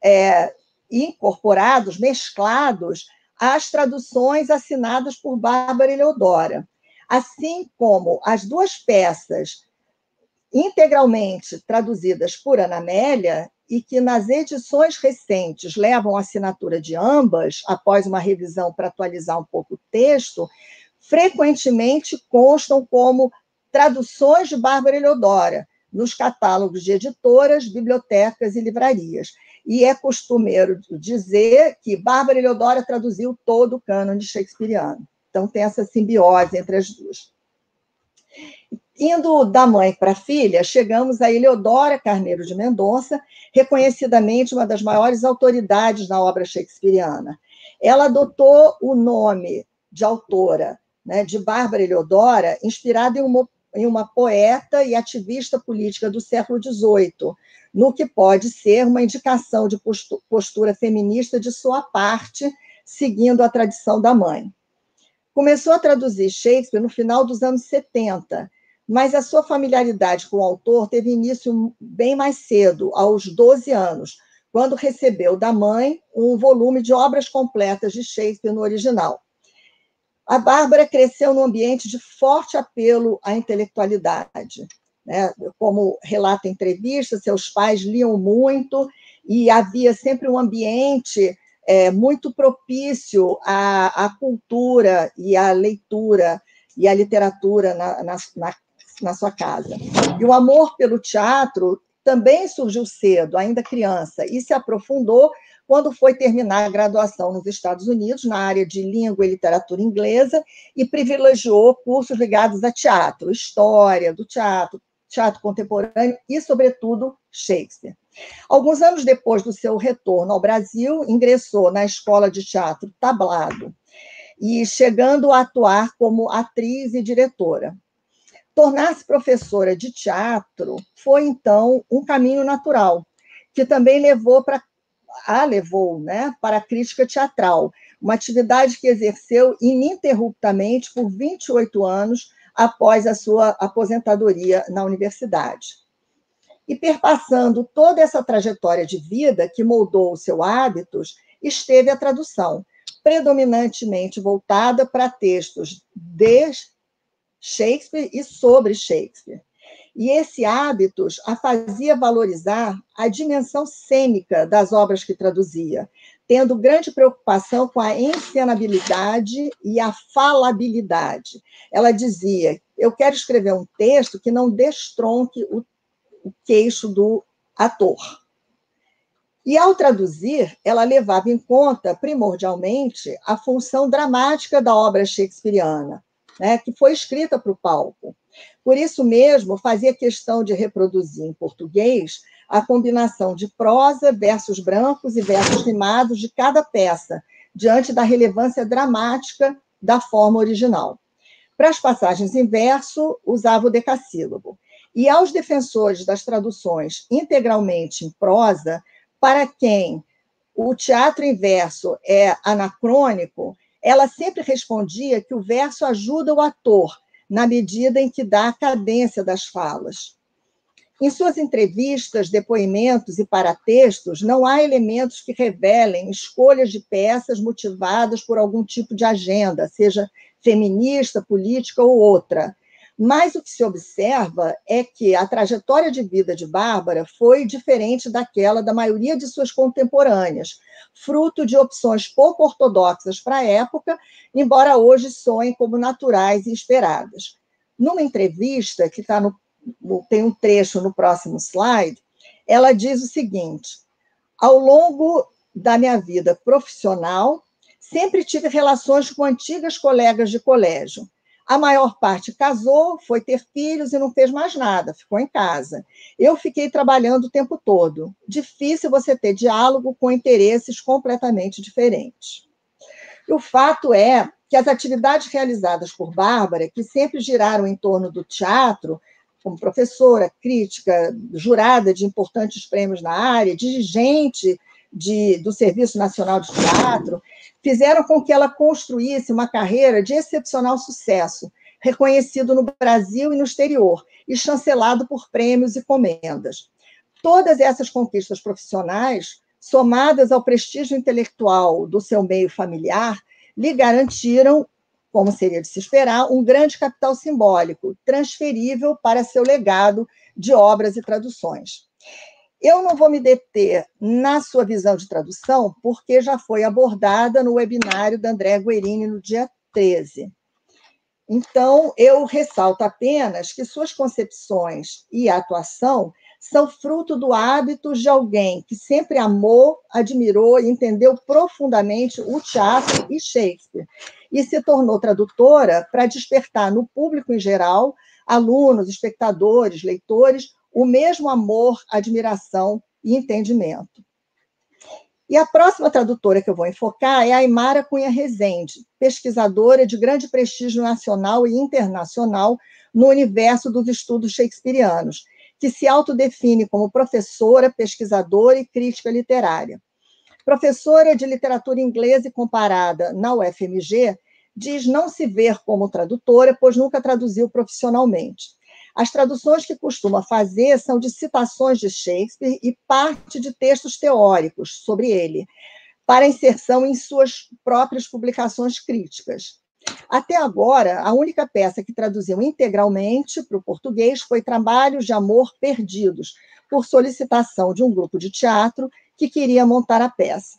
B: é, incorporados, mesclados às traduções assinadas por Bárbara Eleodora, assim como as duas peças integralmente traduzidas por Ana Amélia e que nas edições recentes levam a assinatura de ambas, após uma revisão para atualizar um pouco o texto, frequentemente constam como traduções de Bárbara Eleodora nos catálogos de editoras, bibliotecas e livrarias e é costumeiro dizer que Bárbara Eleodora traduziu todo o cânone shakespeariano. Então, tem essa simbiose entre as duas. Indo da mãe para a filha, chegamos a Eleodora Carneiro de Mendonça, reconhecidamente uma das maiores autoridades na obra shakespeariana. Ela adotou o nome de autora né, de Bárbara Eleodora, inspirada em uma, em uma poeta e ativista política do século XVIII, no que pode ser uma indicação de postura feminista de sua parte, seguindo a tradição da mãe. Começou a traduzir Shakespeare no final dos anos 70, mas a sua familiaridade com o autor teve início bem mais cedo, aos 12 anos, quando recebeu da mãe um volume de obras completas de Shakespeare no original. A Bárbara cresceu num ambiente de forte apelo à intelectualidade. Né? Como relata em entrevista, seus pais liam muito e havia sempre um ambiente é, muito propício à, à, cultura e à leitura e à literatura na, na, na, na sua casa. E o amor pelo teatro também surgiu cedo, ainda criança, e se aprofundou quando foi terminar a graduação nos Estados Unidos, na área de língua e literatura inglesa, e privilegiou cursos ligados a teatro, história do teatro, teatro contemporâneo e, sobretudo, Shakespeare. Alguns anos depois do seu retorno ao Brasil, ingressou na Escola de Teatro Tablado e chegando a atuar como atriz e diretora. Tornar-se professora de teatro foi então um caminho natural, que também levou para a levou, né, para a crítica teatral, uma atividade que exerceu ininterruptamente por 28 anos após a sua aposentadoria na universidade. E perpassando toda essa trajetória de vida que moldou os seus hábitos, esteve a tradução, predominantemente voltada para textos de Shakespeare e sobre Shakespeare. E esse hábitos a fazia valorizar a dimensão cênica das obras que traduzia, tendo grande preocupação com a encenabilidade e a falabilidade. Ela dizia: eu quero escrever um texto que não destronque o, o queixo do ator. E, ao traduzir, ela levava em conta, primordialmente, a função dramática da obra shakespeariana, né, que foi escrita para o palco. Por isso mesmo, fazia questão de reproduzir em português a combinação de prosa, versos brancos e versos rimados de cada peça, diante da relevância dramática da forma original. Para as passagens em verso, usava o decassílabo. E aos defensores das traduções integralmente em prosa, para quem o teatro em verso é anacrônico, ela sempre respondia que o verso ajuda o ator na medida em que dá a cadência das falas. Em suas entrevistas, depoimentos e paratextos, não há elementos que revelem escolhas de peças motivadas por algum tipo de agenda, seja feminista, política ou outra. Mas o que se observa é que a trajetória de vida de Bárbara foi diferente daquela da maioria de suas contemporâneas, fruto de opções pouco ortodoxas para a época, embora hoje soem como naturais e esperadas. Numa entrevista, que está no tem um trecho no próximo slide, ela diz o seguinte: ao longo da minha vida profissional, sempre tive relações com antigas colegas de colégio. A maior parte casou, foi ter filhos e não fez mais nada, ficou em casa. Eu fiquei trabalhando o tempo todo. Difícil você ter diálogo com interesses completamente diferentes. E o fato é que as atividades realizadas por Bárbara, que sempre giraram em torno do teatro, como professora, crítica, jurada de importantes prêmios na área, dirigente de, do Serviço Nacional de Teatro, fizeram com que ela construísse uma carreira de excepcional sucesso, reconhecido no Brasil e no exterior, e chancelado por prêmios e comendas. Todas essas conquistas profissionais, somadas ao prestígio intelectual do seu meio familiar, lhe garantiram como seria de se esperar, um grande capital simbólico, transferível para seu legado de obras e traduções. Eu não vou me deter na sua visão de tradução, porque já foi abordada no webinário da André Guerini no dia 13. Então, eu ressalto apenas que suas concepções e atuação são fruto do hábito de alguém que sempre amou, admirou e entendeu profundamente o teatro e Shakespeare, e se tornou tradutora para despertar no público em geral, alunos, espectadores, leitores, o mesmo amor, admiração e entendimento. E a próxima tradutora que eu vou enfocar é a Aymara Cunha Rezende, pesquisadora de grande prestígio nacional e internacional no universo dos estudos shakespearianos, que se autodefine como professora, pesquisadora e crítica literária. Professora de literatura inglesa e comparada na UFMG, diz não se ver como tradutora, pois nunca traduziu profissionalmente. As traduções que costuma fazer são de citações de Shakespeare e parte de textos teóricos sobre ele, para inserção em suas próprias publicações críticas. Até agora, a única peça que traduziu integralmente para o português foi Trabalhos de Amor Perdidos, por solicitação de um grupo de teatro que queria montar a peça.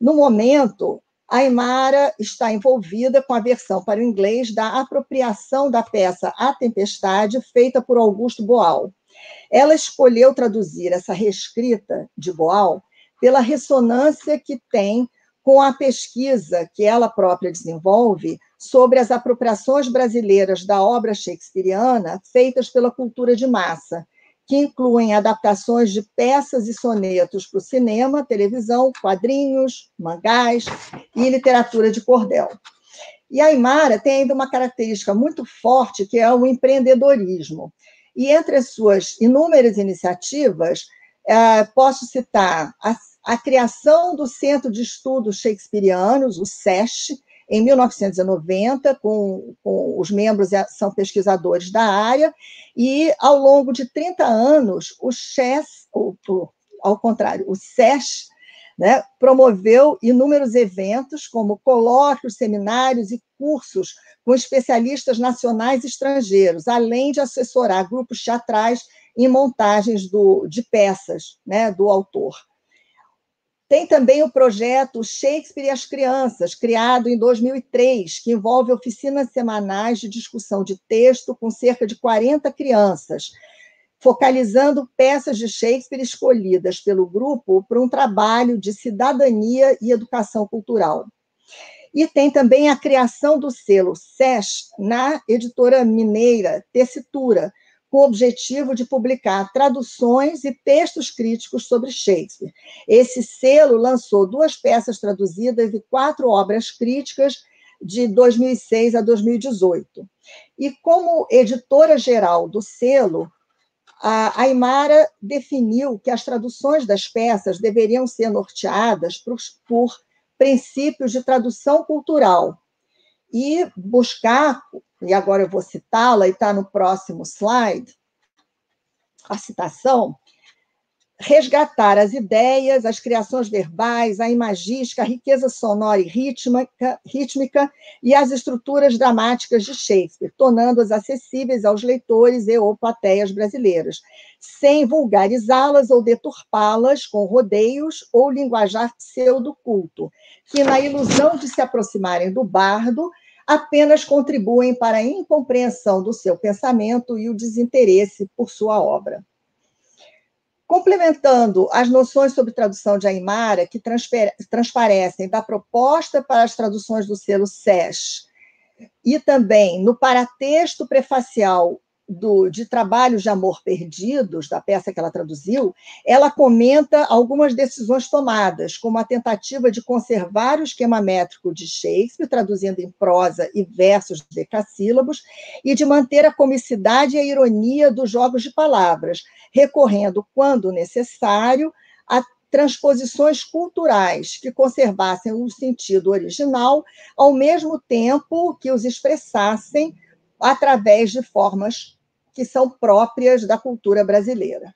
B: No momento, a Aymara está envolvida com a versão para o inglês da apropriação da peça A Tempestade, feita por Augusto Boal. Ela escolheu traduzir essa reescrita de Boal pela ressonância que tem com a pesquisa que ela própria desenvolve sobre as apropriações brasileiras da obra shakespeariana feitas pela cultura de massa, que incluem adaptações de peças e sonetos para o cinema, televisão, quadrinhos, mangás e literatura de cordel. E a Aymara tem ainda uma característica muito forte, que é o empreendedorismo. E entre as suas inúmeras iniciativas, eh, posso citar a a criação do Centro de Estudos Shakespearianos, o SESH, em 1990, com, com, os membros são pesquisadores da área, e ao longo de 30 anos, o ou, ao contrário, o SESH, né, promoveu inúmeros eventos, como colóquios, seminários e cursos com especialistas nacionais e estrangeiros, além de assessorar grupos teatrais em montagens do, de peças né, do autor. Tem também o projeto Shakespeare e as Crianças, criado em 2003, que envolve oficinas semanais de discussão de texto com cerca de 40 crianças, focalizando peças de Shakespeare escolhidas pelo grupo para um trabalho de cidadania e educação cultural. E tem também a criação do selo SES na editora mineira Tessitura, com o objetivo de publicar traduções e textos críticos sobre Shakespeare. Esse selo lançou duas peças traduzidas e quatro obras críticas de 2006 a 2018. E como editora-geral do selo, a Aymara definiu que as traduções das peças deveriam ser norteadas por, por princípios de tradução cultural e buscar e agora eu vou citá-la, e está no próximo slide, a citação, resgatar as ideias, as criações verbais, a imagística, a riqueza sonora e rítmica, rítmica e as estruturas dramáticas de Shakespeare, tornando-as acessíveis aos leitores e ou plateias brasileiras, sem vulgarizá-las ou deturpá-las com rodeios ou linguajar pseudo-culto, que, na ilusão de se aproximarem do bardo, apenas contribuem para a incompreensão do seu pensamento e o desinteresse por sua obra. Complementando as noções sobre tradução de Aymara, que transparecem da proposta para as traduções do selo SES, e também no paratexto prefacial do, de Trabalhos de Amor Perdidos, da peça que ela traduziu, ela comenta algumas decisões tomadas, como a tentativa de conservar o esquema métrico de Shakespeare, traduzindo em prosa e versos decassílabos, e de manter a comicidade e a ironia dos jogos de palavras, recorrendo, quando necessário, a transposições culturais que conservassem o sentido original, ao mesmo tempo que os expressassem através de formas que são próprias da cultura brasileira.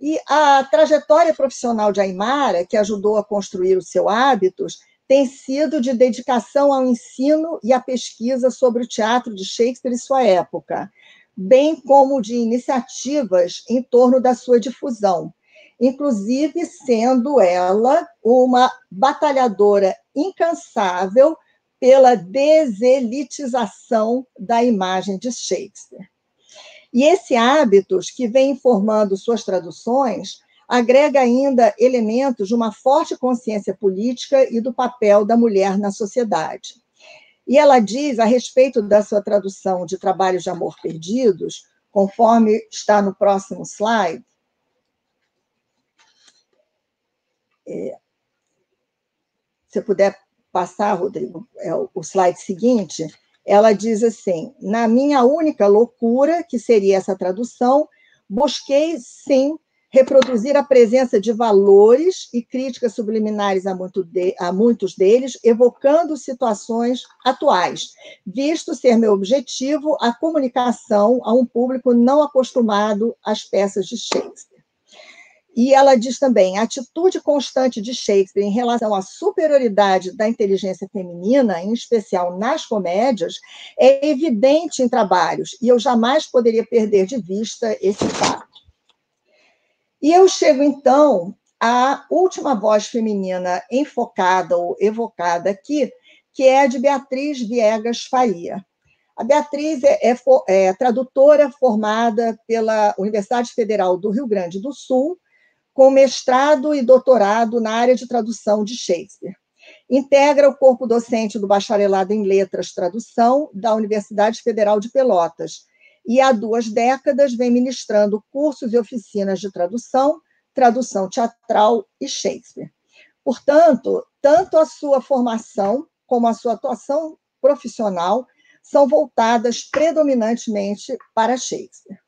B: E a trajetória profissional de Aymara, que ajudou a construir os seus hábitos, tem sido de dedicação ao ensino e à pesquisa sobre o teatro de Shakespeare e sua época, bem como de iniciativas em torno da sua difusão, inclusive sendo ela uma batalhadora incansável pela deselitização da imagem de Shakespeare. E esse hábitos que vem formando suas traduções agrega ainda elementos de uma forte consciência política e do papel da mulher na sociedade. E ela diz, a respeito da sua tradução de Trabalhos de Amor Perdidos, conforme está no próximo slide, é, se puder passar, Rodrigo, é o slide seguinte, ela diz assim: na minha única loucura, que seria essa tradução, busquei sim reproduzir a presença de valores e críticas subliminares a, muito de, a muitos deles, evocando situações atuais, visto ser meu objetivo a comunicação a um público não acostumado às peças de Shakespeare. E ela diz também: a atitude constante de Shakespeare em relação à superioridade da inteligência feminina, em especial nas comédias, é evidente em trabalhos, e eu jamais poderia perder de vista esse fato. E eu chego, então, à última voz feminina enfocada ou evocada aqui, que é a de Beatriz Viegas Faria. A Beatriz é, é, é tradutora formada pela Universidade Federal do Rio Grande do Sul, com mestrado e doutorado na área de tradução de Shakespeare. Integra o corpo docente do Bacharelado em Letras Tradução da Universidade Federal de Pelotas e há duas décadas vem ministrando cursos e oficinas de tradução, tradução teatral e Shakespeare. Portanto, tanto a sua formação como a sua atuação profissional são voltadas predominantemente para Shakespeare.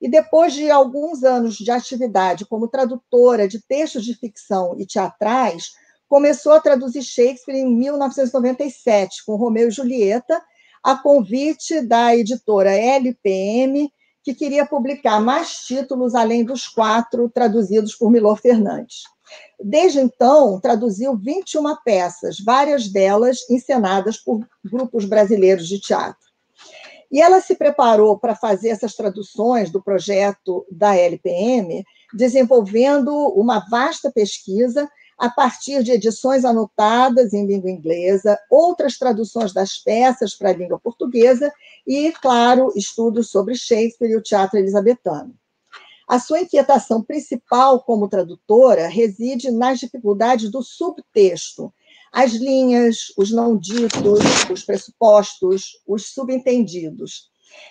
B: E depois de alguns anos de atividade como tradutora de textos de ficção e teatrais, começou a traduzir Shakespeare em 1997, com Romeu e Julieta, a convite da editora LPM, que queria publicar mais títulos além dos quatro traduzidos por Milor Fernandes. Desde então, traduziu 21 peças, várias delas encenadas por grupos brasileiros de teatro. E ela se preparou para fazer essas traduções do projeto da LPM, desenvolvendo uma vasta pesquisa a partir de edições anotadas em língua inglesa, outras traduções das peças para a língua portuguesa e, claro, estudos sobre Shakespeare e o teatro elisabetano. A sua inquietação principal como tradutora reside nas dificuldades do subtexto, as linhas, os não ditos, os pressupostos, os subentendidos.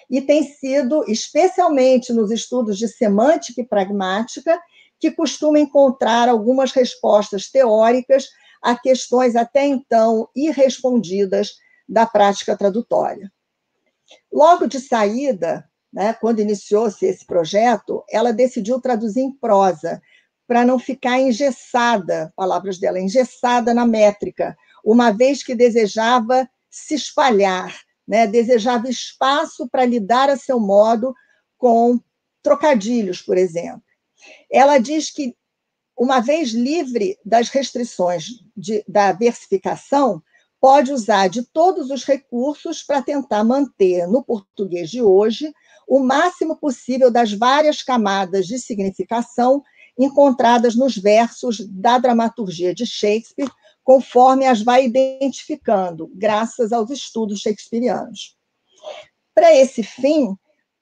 B: E tem sido, especialmente nos estudos de semântica e pragmática, que costuma encontrar algumas respostas teóricas a questões até então irrespondidas da prática tradutória. Logo de saída, né, quando iniciou-se esse projeto, ela decidiu traduzir em prosa, para não ficar engessada, palavras dela, engessada na métrica, uma vez que desejava se espalhar, né, desejava espaço para lidar a seu modo com trocadilhos, por exemplo. Ela diz que, uma vez livre das restrições de, da versificação, pode usar de todos os recursos para tentar manter no português de hoje o máximo possível das várias camadas de significação encontradas nos versos da dramaturgia de Shakespeare, conforme as vai identificando, graças aos estudos shakespearianos. Para esse fim,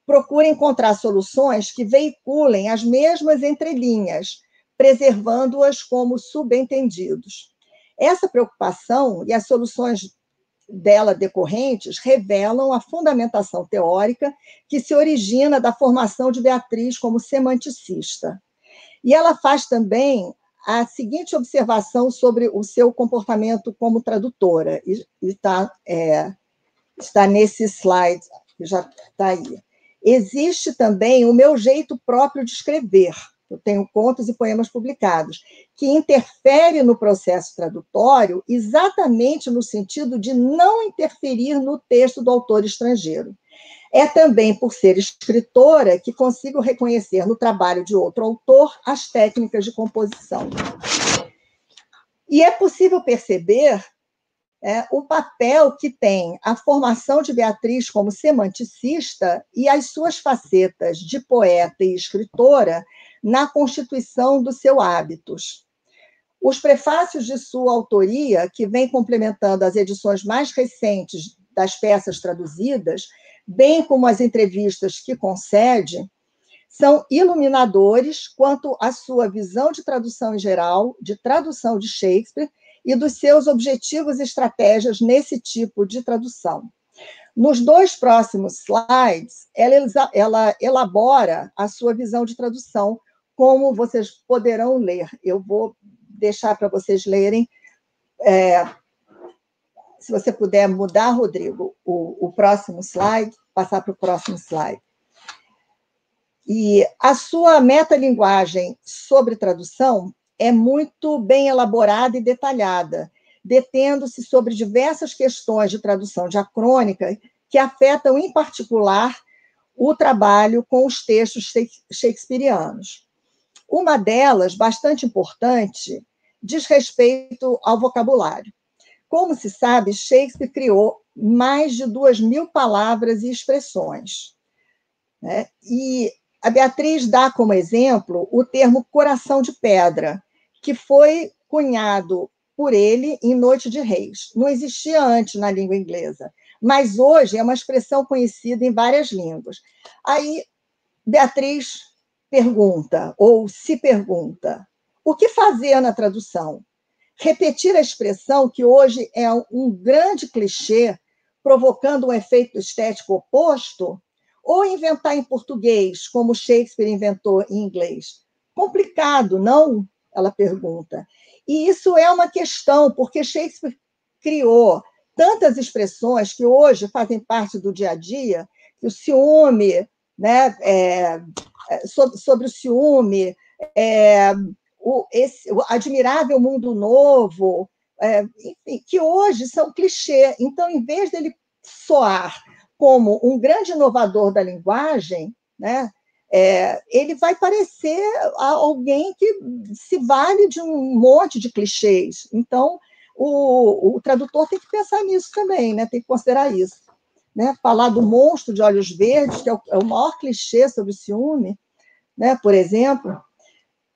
B: procura encontrar soluções que veiculem as mesmas entrelinhas, preservando-as como subentendidos. Essa preocupação e as soluções dela decorrentes revelam a fundamentação teórica que se origina da formação de Beatriz como semanticista. E ela faz também a seguinte observação sobre o seu comportamento como tradutora, e está, é, está nesse slide, que já está aí. Existe também o meu jeito próprio de escrever. Eu tenho contos e poemas publicados, que interfere no processo tradutório exatamente no sentido de não interferir no texto do autor estrangeiro. É também por ser escritora que consigo reconhecer no trabalho de outro autor as técnicas de composição. E é possível perceber é, o papel que tem a formação de Beatriz como semanticista e as suas facetas de poeta e escritora na constituição do seu hábitos. Os prefácios de sua autoria, que vem complementando as edições mais recentes das peças traduzidas, bem como as entrevistas que concede, são iluminadores quanto à sua visão de tradução em geral, de tradução de Shakespeare e dos seus objetivos e estratégias nesse tipo de tradução. Nos dois próximos slides, ela, ela elabora a sua visão de tradução, como vocês poderão ler. Eu vou deixar para vocês lerem é, se você puder mudar, Rodrigo, o, o próximo slide, passar para o próximo slide. E a sua metalinguagem sobre tradução é muito bem elaborada e detalhada, detendo-se sobre diversas questões de tradução diacrônica que afetam, em particular, o trabalho com os textos shakespearianos. Uma delas, bastante importante, diz respeito ao vocabulário. Como se sabe, Shakespeare criou mais de duas mil palavras e expressões. Né? E a Beatriz dá como exemplo o termo coração de pedra, que foi cunhado por ele em Noite de Reis. Não existia antes na língua inglesa, mas hoje é uma expressão conhecida em várias línguas. Aí Beatriz pergunta, ou se pergunta, o que fazer na tradução? Repetir a expressão que hoje é um grande clichê, provocando um efeito estético oposto, ou inventar em português, como Shakespeare inventou em inglês? Complicado, não? Ela pergunta. E isso é uma questão, porque Shakespeare criou tantas expressões que hoje fazem parte do dia a dia, que o ciúme, né, é, é sobre, sobre, o ciúme, é, o, esse, o admirável mundo novo, é, enfim, que hoje são clichê. Então, em vez dele soar como um grande inovador da linguagem, né, é, ele vai parecer alguém que se vale de um monte de clichês. Então, o, o tradutor tem que pensar nisso também, né, tem que considerar isso. Né? Falar do monstro de olhos verdes, que é o, é o maior clichê sobre o ciúme, né, por exemplo.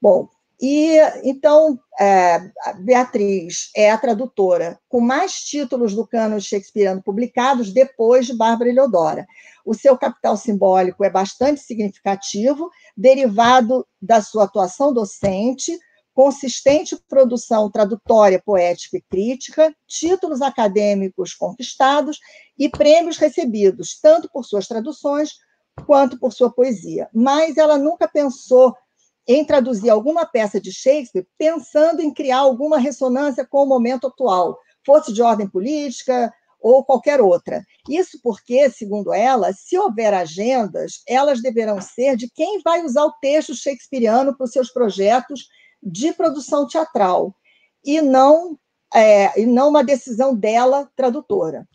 B: Bom, E então, é, Beatriz é a tradutora com mais títulos do cano shakespeariano publicados depois de Bárbara Eleodora. O seu capital simbólico é bastante significativo, derivado da sua atuação docente, consistente produção tradutória, poética e crítica, títulos acadêmicos conquistados e prêmios recebidos, tanto por suas traduções quanto por sua poesia. Mas ela nunca pensou em traduzir alguma peça de Shakespeare pensando em criar alguma ressonância com o momento atual, fosse de ordem política ou qualquer outra. Isso porque, segundo ela, se houver agendas, elas deverão ser de quem vai usar o texto shakespeariano para os seus projetos de produção teatral, e não, é, e não uma decisão dela, tradutora.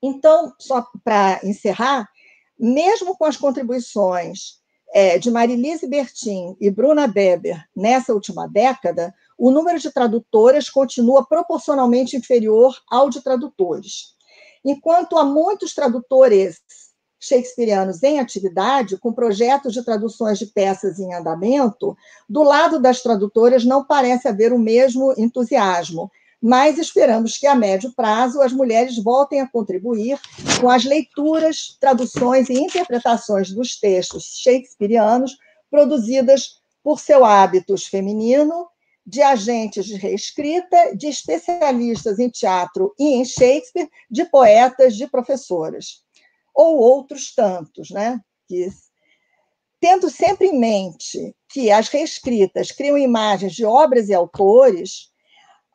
B: Então, só para encerrar, mesmo com as contribuições é, de Marilise Bertin e Bruna Beber nessa última década, o número de tradutoras continua proporcionalmente inferior ao de tradutores. Enquanto há muitos tradutores shakespearianos em atividade, com projetos de traduções de peças em andamento, do lado das tradutoras não parece haver o mesmo entusiasmo, mas esperamos que a médio prazo as mulheres voltem a contribuir com as leituras, traduções e interpretações dos textos shakespearianos produzidas por seu hábitos feminino, de agentes de reescrita, de especialistas em teatro e em Shakespeare, de poetas, de professoras ou outros tantos, né? Que, tendo sempre em mente que as reescritas criam imagens de obras e autores,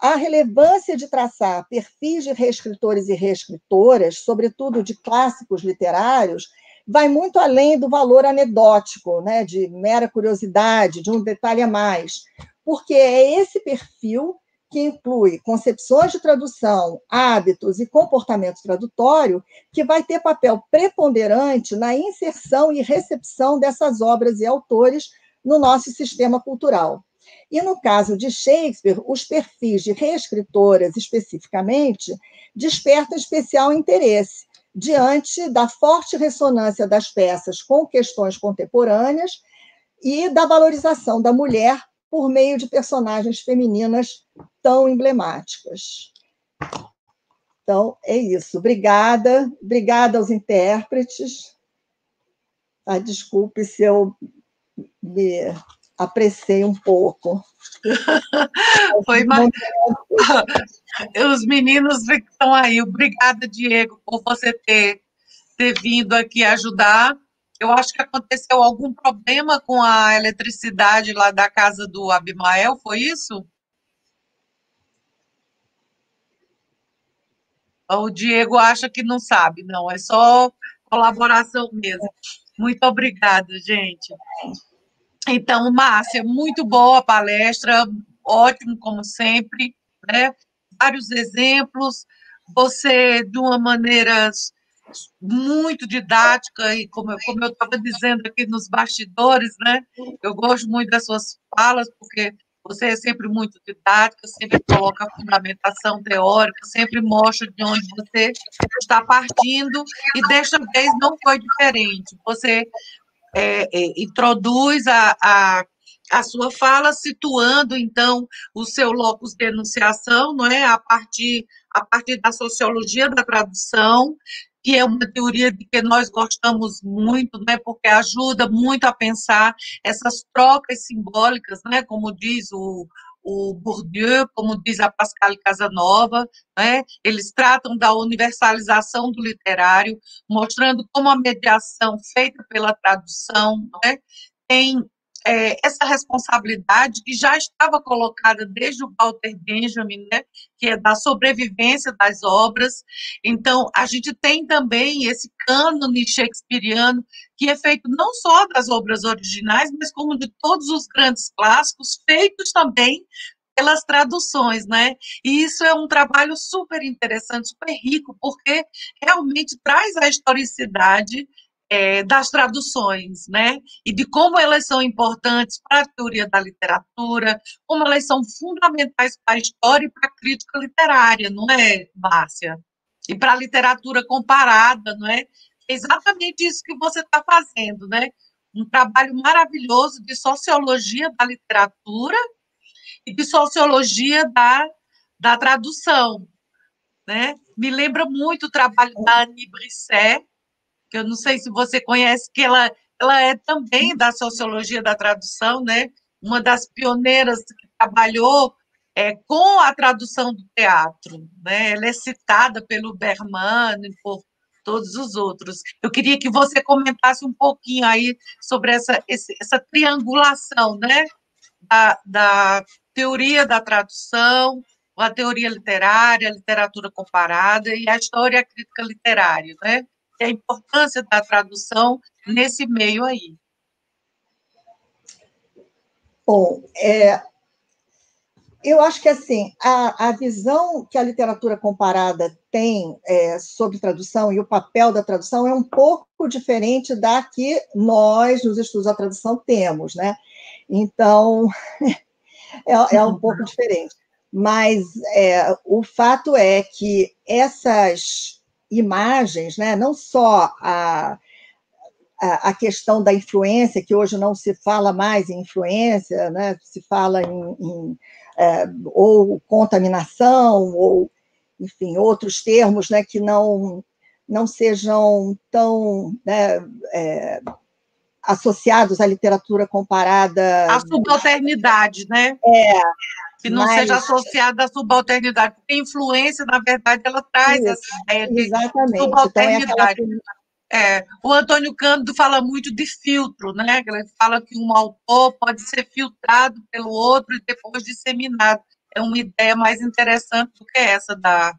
B: a relevância de traçar perfis de reescritores e reescritoras, sobretudo de clássicos literários, vai muito além do valor anedótico, né, de mera curiosidade, de um detalhe a mais, porque é esse perfil que inclui concepções de tradução, hábitos e comportamento tradutório, que vai ter papel preponderante na inserção e recepção dessas obras e autores no nosso sistema cultural. E no caso de Shakespeare, os perfis de reescritoras especificamente despertam especial interesse diante da forte ressonância das peças com questões contemporâneas e da valorização da mulher por meio de personagens femininas tão emblemáticas. Então, é isso. Obrigada, obrigada aos intérpretes. Ah, desculpe se eu me apressei um pouco.
A: Foi mais... Os meninos que estão aí. Obrigada, Diego, por você ter, ter vindo aqui ajudar. Eu acho que aconteceu algum problema com a eletricidade lá da casa do Abimael, foi isso? O Diego acha que não sabe, não, é só colaboração mesmo. Muito obrigada, gente. Então, Márcia, muito boa a palestra, ótimo como sempre, né? Vários exemplos, você de uma maneira muito didática e como, como eu estava dizendo aqui nos bastidores, né? Eu gosto muito das suas falas porque você é sempre muito didática, sempre coloca a fundamentação teórica, sempre mostra de onde você está partindo e desta vez não foi diferente. Você é, é, introduz a, a a sua fala, situando então o seu locus de enunciação, não é, a partir a partir da sociologia da tradução, que é uma teoria de que nós gostamos muito, né, porque ajuda muito a pensar essas trocas simbólicas, né, como diz o, o Bourdieu, como diz a Pascal Casanova, né, eles tratam da universalização do literário, mostrando como a mediação feita pela tradução né, tem é, essa responsabilidade que já estava colocada desde o Walter Benjamin, né, que é da sobrevivência das obras. Então, a gente tem também esse cânone shakespeariano, que é feito não só das obras originais, mas como de todos os grandes clássicos, feitos também pelas traduções, né? E isso é um trabalho super interessante, super rico, porque realmente traz a historicidade é, das traduções, né? E de como elas são importantes para a teoria da literatura, como elas são fundamentais para a história e para a crítica literária, não é, Márcia? E para a literatura comparada, não é? É exatamente isso que você está fazendo, né? um trabalho maravilhoso de sociologia da literatura e de sociologia da, da tradução. Né? Me lembra muito o trabalho da Annie Brisset, que eu não sei se você conhece, que ela, ela é também da sociologia da tradução, né? uma das pioneiras que trabalhou é, com a tradução do teatro. Né? Ela é citada pelo Berman e por todos os outros. Eu queria que você comentasse um pouquinho aí sobre essa, essa triangulação né? da, da teoria da tradução, a teoria literária, a literatura comparada e a história crítica literária, né? E a importância da tradução nesse meio aí.
B: Bom, é, eu acho que assim a, a visão que a literatura comparada tem é, sobre tradução e o papel da tradução é um pouco diferente da que nós, nos estudos da tradução, temos, né? Então, é, é um pouco diferente. Mas é, o fato é que essas imagens, né, não só a, a, a, questão da influência, que hoje não se fala mais em influência, né, se fala em, em é, ou contaminação, ou, enfim, outros termos né, que não, não sejam tão né, é, associados à literatura comparada.
A: A subalternidade, né?
B: É.
A: Que não mas... seja associada à subalternidade, porque a influência, na verdade, ela traz Isso, essa ideia de
B: exatamente.
A: subalternidade. Então, é, é, o Antônio Cândido fala muito de filtro, né? Ele fala que um autor pode ser filtrado pelo outro e depois disseminado. É uma ideia mais interessante do que essa da,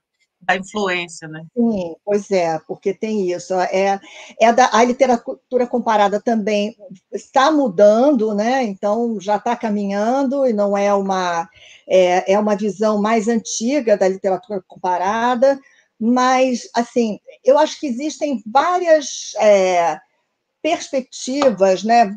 A: da influência, né?
B: Sim, pois é, porque tem isso. É, é da, a literatura comparada também está mudando, né? Então já está caminhando e não é uma é, é uma visão mais antiga da literatura comparada, mas assim eu acho que existem várias é, perspectivas, né?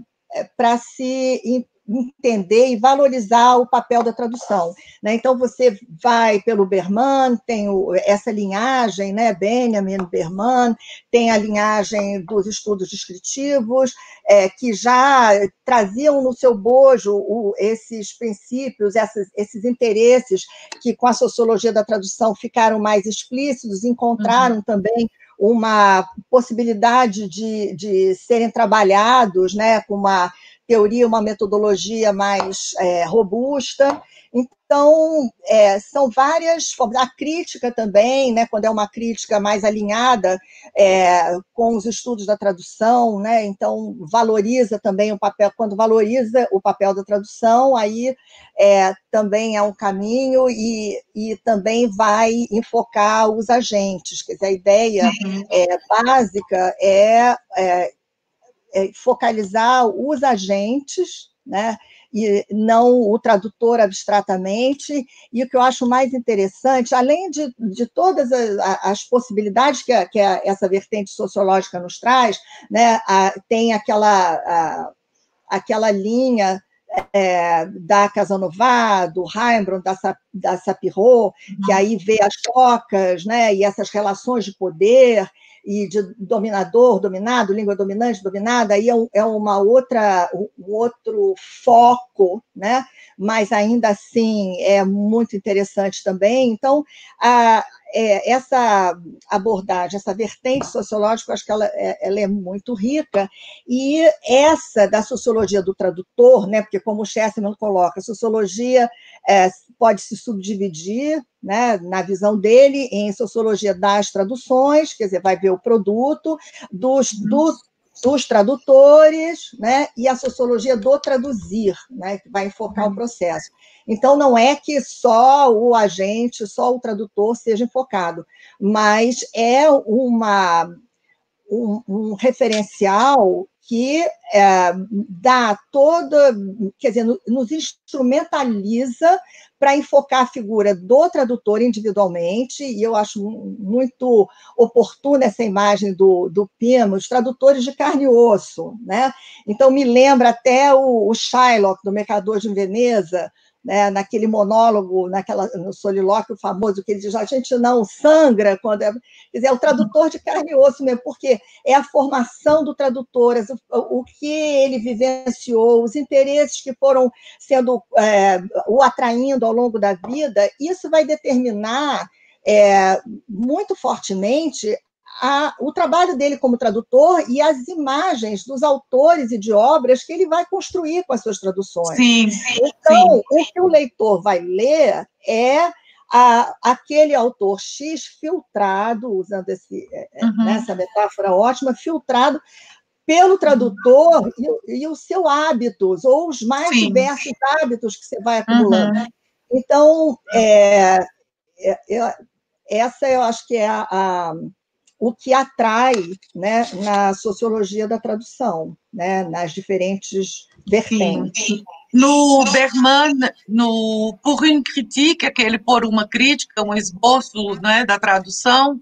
B: Para se entender e valorizar o papel da tradução. Né? Então, você vai pelo Berman, tem o, essa linhagem, né? Benjamin Berman, tem a linhagem dos estudos descritivos, é, que já traziam no seu bojo o, esses princípios, essas, esses interesses que, com a sociologia da tradução, ficaram mais explícitos, encontraram uhum. também uma possibilidade de, de serem trabalhados né, com uma teoria, uma metodologia mais é, robusta. Então, é, são várias formas. A crítica também, né, quando é uma crítica mais alinhada é, com os estudos da tradução, né, então valoriza também o papel, quando valoriza o papel da tradução, aí é, também é um caminho e, e também vai enfocar os agentes. Quer dizer, a ideia uhum. é, básica é, é é, focalizar os agentes, né? e não o tradutor abstratamente. E o que eu acho mais interessante, além de, de todas as, as possibilidades que, a, que a, essa vertente sociológica nos traz, né, a, tem aquela, aquela linha é, da Casanova, do Rembrandt, da, da Sapirot, que uhum. aí vê as trocas né, e essas relações de poder, e de dominador, dominado, língua dominante, dominada, aí é, é uma outra, um outro foco, né? mas ainda assim é muito interessante também. Então, a, é, essa abordagem, essa vertente sociológica, acho que ela, é, ela, é muito rica, e essa da sociologia do tradutor, né, porque como o Chesterman coloca, a sociologia é, pode se subdividir, né, na visão dele, em sociologia das traduções, quer dizer, vai ver o produto, dos, uhum. do dos tradutores, né, e a sociologia do traduzir, né, que vai enfocar o uhum. processo. Então, não é que só o agente, só o tradutor seja enfocado, mas é uma, um, um referencial que é, dá toda, quer dizer, nos instrumentaliza para enfocar a figura do tradutor individualmente, e eu acho muito oportuna essa imagem do, do Pima, os tradutores de carne e osso, né? Então, me lembra até o, o Shylock, do Mercador de Veneza, né, naquele monólogo, naquela, no solilóquio famoso, que ele diz: a gente não sangra quando é. Quer dizer, é o tradutor de carne e osso mesmo, porque é a formação do tradutor, o, o que ele vivenciou, os interesses que foram sendo é, o atraindo ao longo da vida, isso vai determinar é, muito fortemente a, o trabalho dele como tradutor e as imagens dos autores e de obras que ele vai construir com as suas traduções.
A: Sim, sim
B: Então,
A: sim.
B: o que o leitor vai ler é a, aquele autor X filtrado, usando esse, é, é, uhum. essa metáfora ótima, filtrado pelo tradutor e, e, os seus hábitos, ou os mais sim. diversos hábitos que você vai acumulando. Uhum. Então, é, é, é, essa eu acho que é a, a o que atrai né, na sociologia da tradução, né, nas diferentes vertentes. Sim.
A: No Berman, no Pour une critique, aquele por uma crítica, um esboço né, da tradução,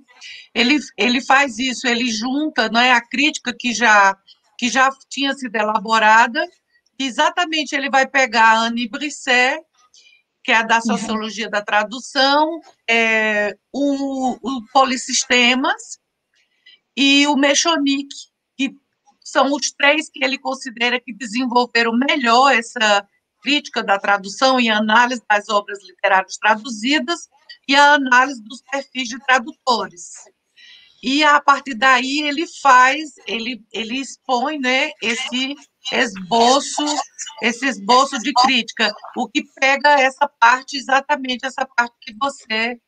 A: ele, ele faz isso, ele junta né, a crítica que já, que já tinha sido elaborada, exatamente ele vai pegar a Anne Brisset, que é a da uhum. sociologia da tradução, é, o, o Polissistemas, e o Mechonic, que são os três que ele considera que desenvolveram melhor essa crítica da tradução e análise das obras literárias traduzidas e a análise dos perfis de tradutores. E a partir daí ele faz, ele, ele expõe né, esse esboço, esse esboço de crítica, o que pega essa parte, exatamente essa parte que você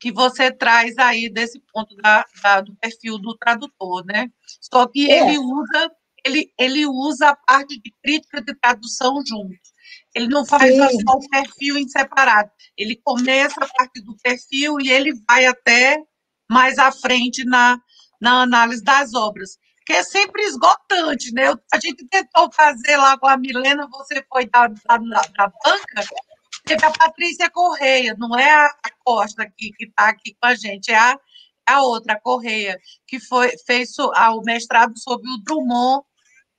A: que você traz aí desse ponto da, da, do perfil do tradutor, né? Só que é. ele usa ele, ele usa a parte de crítica de tradução junto. Ele não faz Sim. só o perfil em separado. Ele começa a parte do perfil e ele vai até mais à frente na, na análise das obras. Que é sempre esgotante, né? A gente tentou fazer lá com a Milena, você foi da, da, da banca, teve a Patrícia Correia, não é a Costa que está aqui com a gente, é a, a outra, a Correia, que foi, fez o mestrado sobre o Drummond,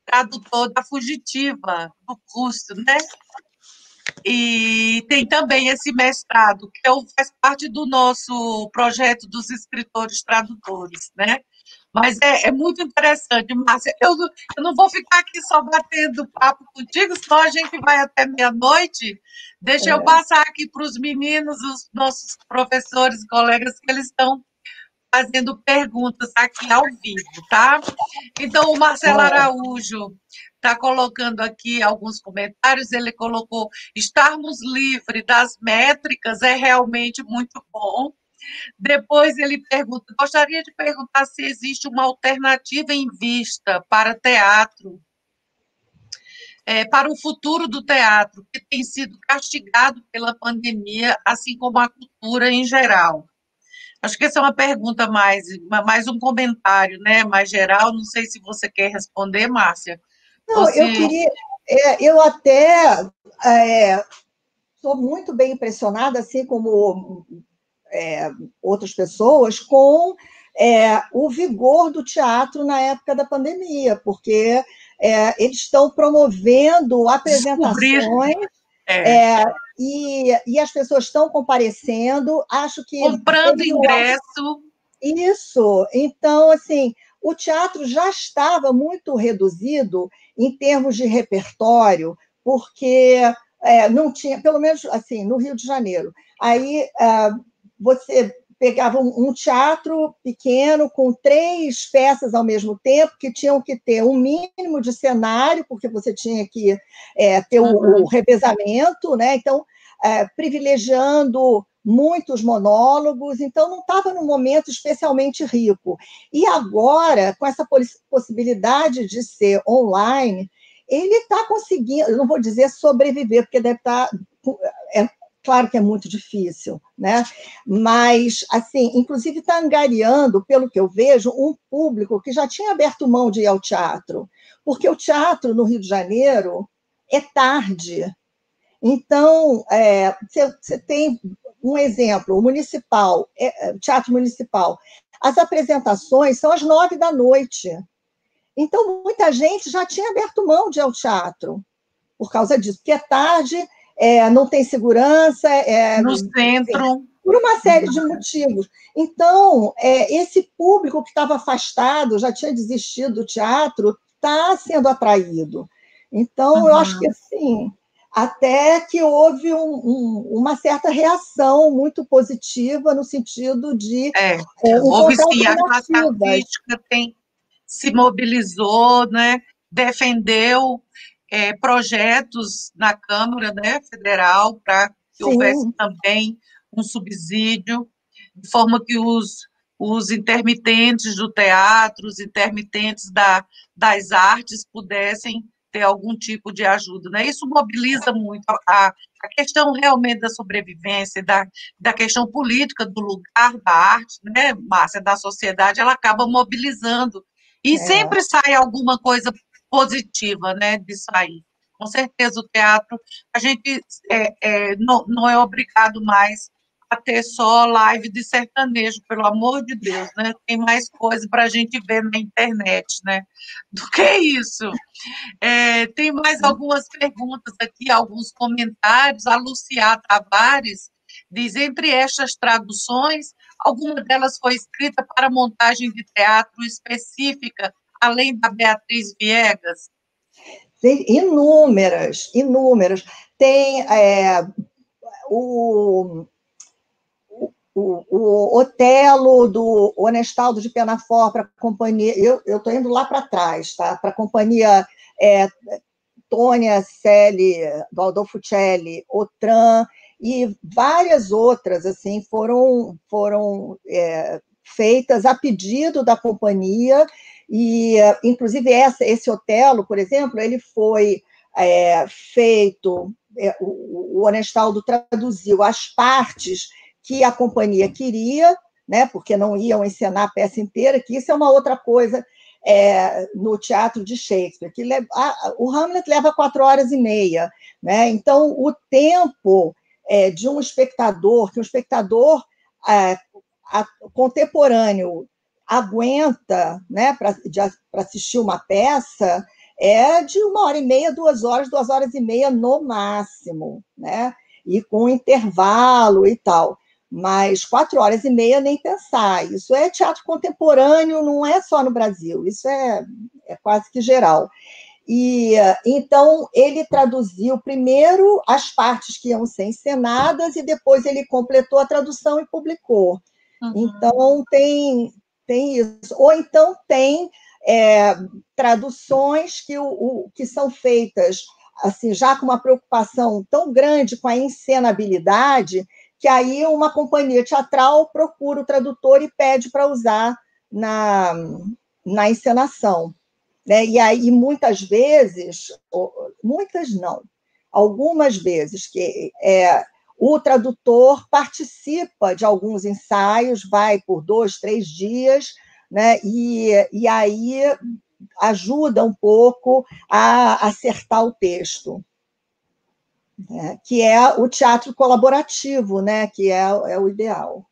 A: tradutor da Fugitiva, do custo, né? E tem também esse mestrado, que é, faz parte do nosso projeto dos escritores tradutores, né? Mas é, é muito interessante, Márcia. Eu, eu não vou ficar aqui só batendo papo contigo, senão a gente vai até meia-noite. Deixa é. eu passar aqui para os meninos, os nossos professores, colegas, que eles estão fazendo perguntas aqui ao vivo, tá? Então, o Marcelo Araújo está colocando aqui alguns comentários. Ele colocou: estarmos livres das métricas é realmente muito bom. Depois ele pergunta: gostaria de perguntar se existe uma alternativa em vista para teatro, é, para o futuro do teatro, que tem sido castigado pela pandemia, assim como a cultura em geral. Acho que essa é uma pergunta mais, mais um comentário, né, mais geral. Não sei se você quer responder, Márcia.
B: Não, você... eu queria, é, eu até estou é, muito bem impressionada, assim como é, outras pessoas com é, o vigor do teatro na época da pandemia, porque é, eles estão promovendo apresentações é. é. e, e as pessoas estão comparecendo. Acho que
A: comprando ingresso.
B: Isso. Então, assim, o teatro já estava muito reduzido em termos de repertório, porque é, não tinha, pelo menos assim, no Rio de Janeiro. Aí ah, você pegava um, teatro pequeno com três peças ao mesmo tempo, que tinham que ter um mínimo de cenário, porque você tinha que é, ter uhum. o, o, revezamento, né? Então, é, privilegiando muitos monólogos, então não estava num momento especialmente rico. E agora, com essa possibilidade de ser online, ele está conseguindo, não vou dizer sobreviver, porque deve estar. Tá, é, Claro que é muito difícil, né? Mas, assim, inclusive está angariando, pelo que eu vejo, um público que já tinha aberto mão de ir ao teatro, porque o teatro no Rio de Janeiro é tarde. Então, você é, tem um exemplo, o municipal, é, é, teatro municipal. As apresentações são às nove da noite. Então, muita gente já tinha aberto mão de ir ao teatro por causa disso, porque é tarde é, não tem segurança. É,
A: no centro.
B: Por uma série de motivos. Então, é, esse público que estava afastado, já tinha desistido do teatro, está sendo atraído. Então, uhum. eu acho que assim, até que houve um, um, uma certa reação muito positiva no sentido de.
A: É, é houve sim, a classe artística tem, se mobilizou, né, defendeu é, projetos na Câmara né, Federal para que sim. houvesse também um subsídio, de forma que os, os intermitentes do teatro, os intermitentes da, das artes pudessem ter algum tipo de ajuda. Né? Isso mobiliza muito a, a questão realmente da sobrevivência, da, da questão política do lugar da arte, né, Márcia, da sociedade, ela acaba mobilizando. E é. sempre sai alguma coisa positiva né, disso aí. Com certeza, o teatro, a gente é, é, não, não é obrigado mais a ter só live de sertanejo, pelo amor de Deus, né? Tem mais coisa para a gente ver na internet, né? Do que isso. É, tem mais algumas perguntas aqui, alguns comentários. A Lucia Tavares diz: entre estas traduções, alguma delas foi escrita para montagem de teatro específica, além da Beatriz Viegas?
B: Inúmeras, inúmeras. Tem é, o o, o Otelo do Honestaldo de Penafor para a companhia, eu estou indo lá para trás, tá? Para a companhia é, Tônia Selle, do Adolfo Celli, Otran e várias outras assim foram foram é, feitas a pedido da companhia e inclusive essa, esse Otelo, por exemplo, ele foi é, feito é, o, o Honestaldo traduziu as partes que a companhia queria, né, porque não iam encenar a peça inteira, que isso é uma outra coisa é, no teatro de Shakespeare, que leva, a, o Hamlet leva quatro horas e meia, né? Então o tempo é, de um espectador, que um espectador a, contemporâneo aguenta, né, para assistir uma peça, é de uma hora e meia, duas horas, duas horas e meia no máximo, né? E com intervalo e tal mas quatro horas e meia nem pensar. Isso é teatro contemporâneo, não é só no Brasil, isso é, é quase que geral. E então ele traduziu primeiro as partes que iam ser encenadas e depois ele completou a tradução e publicou. Uhum. Então tem tem isso. Ou então tem é, traduções que, o, o, que são feitas assim já com uma preocupação tão grande com a encenabilidade que aí uma companhia teatral procura o tradutor e pede para usar na, na encenação. Né? E aí, muitas vezes, muitas não, algumas vezes, que é, o tradutor participa de alguns ensaios, vai por dois, três dias, né? e, e aí ajuda um pouco a acertar o texto né, que é o teatro colaborativo, né, que é, é o ideal.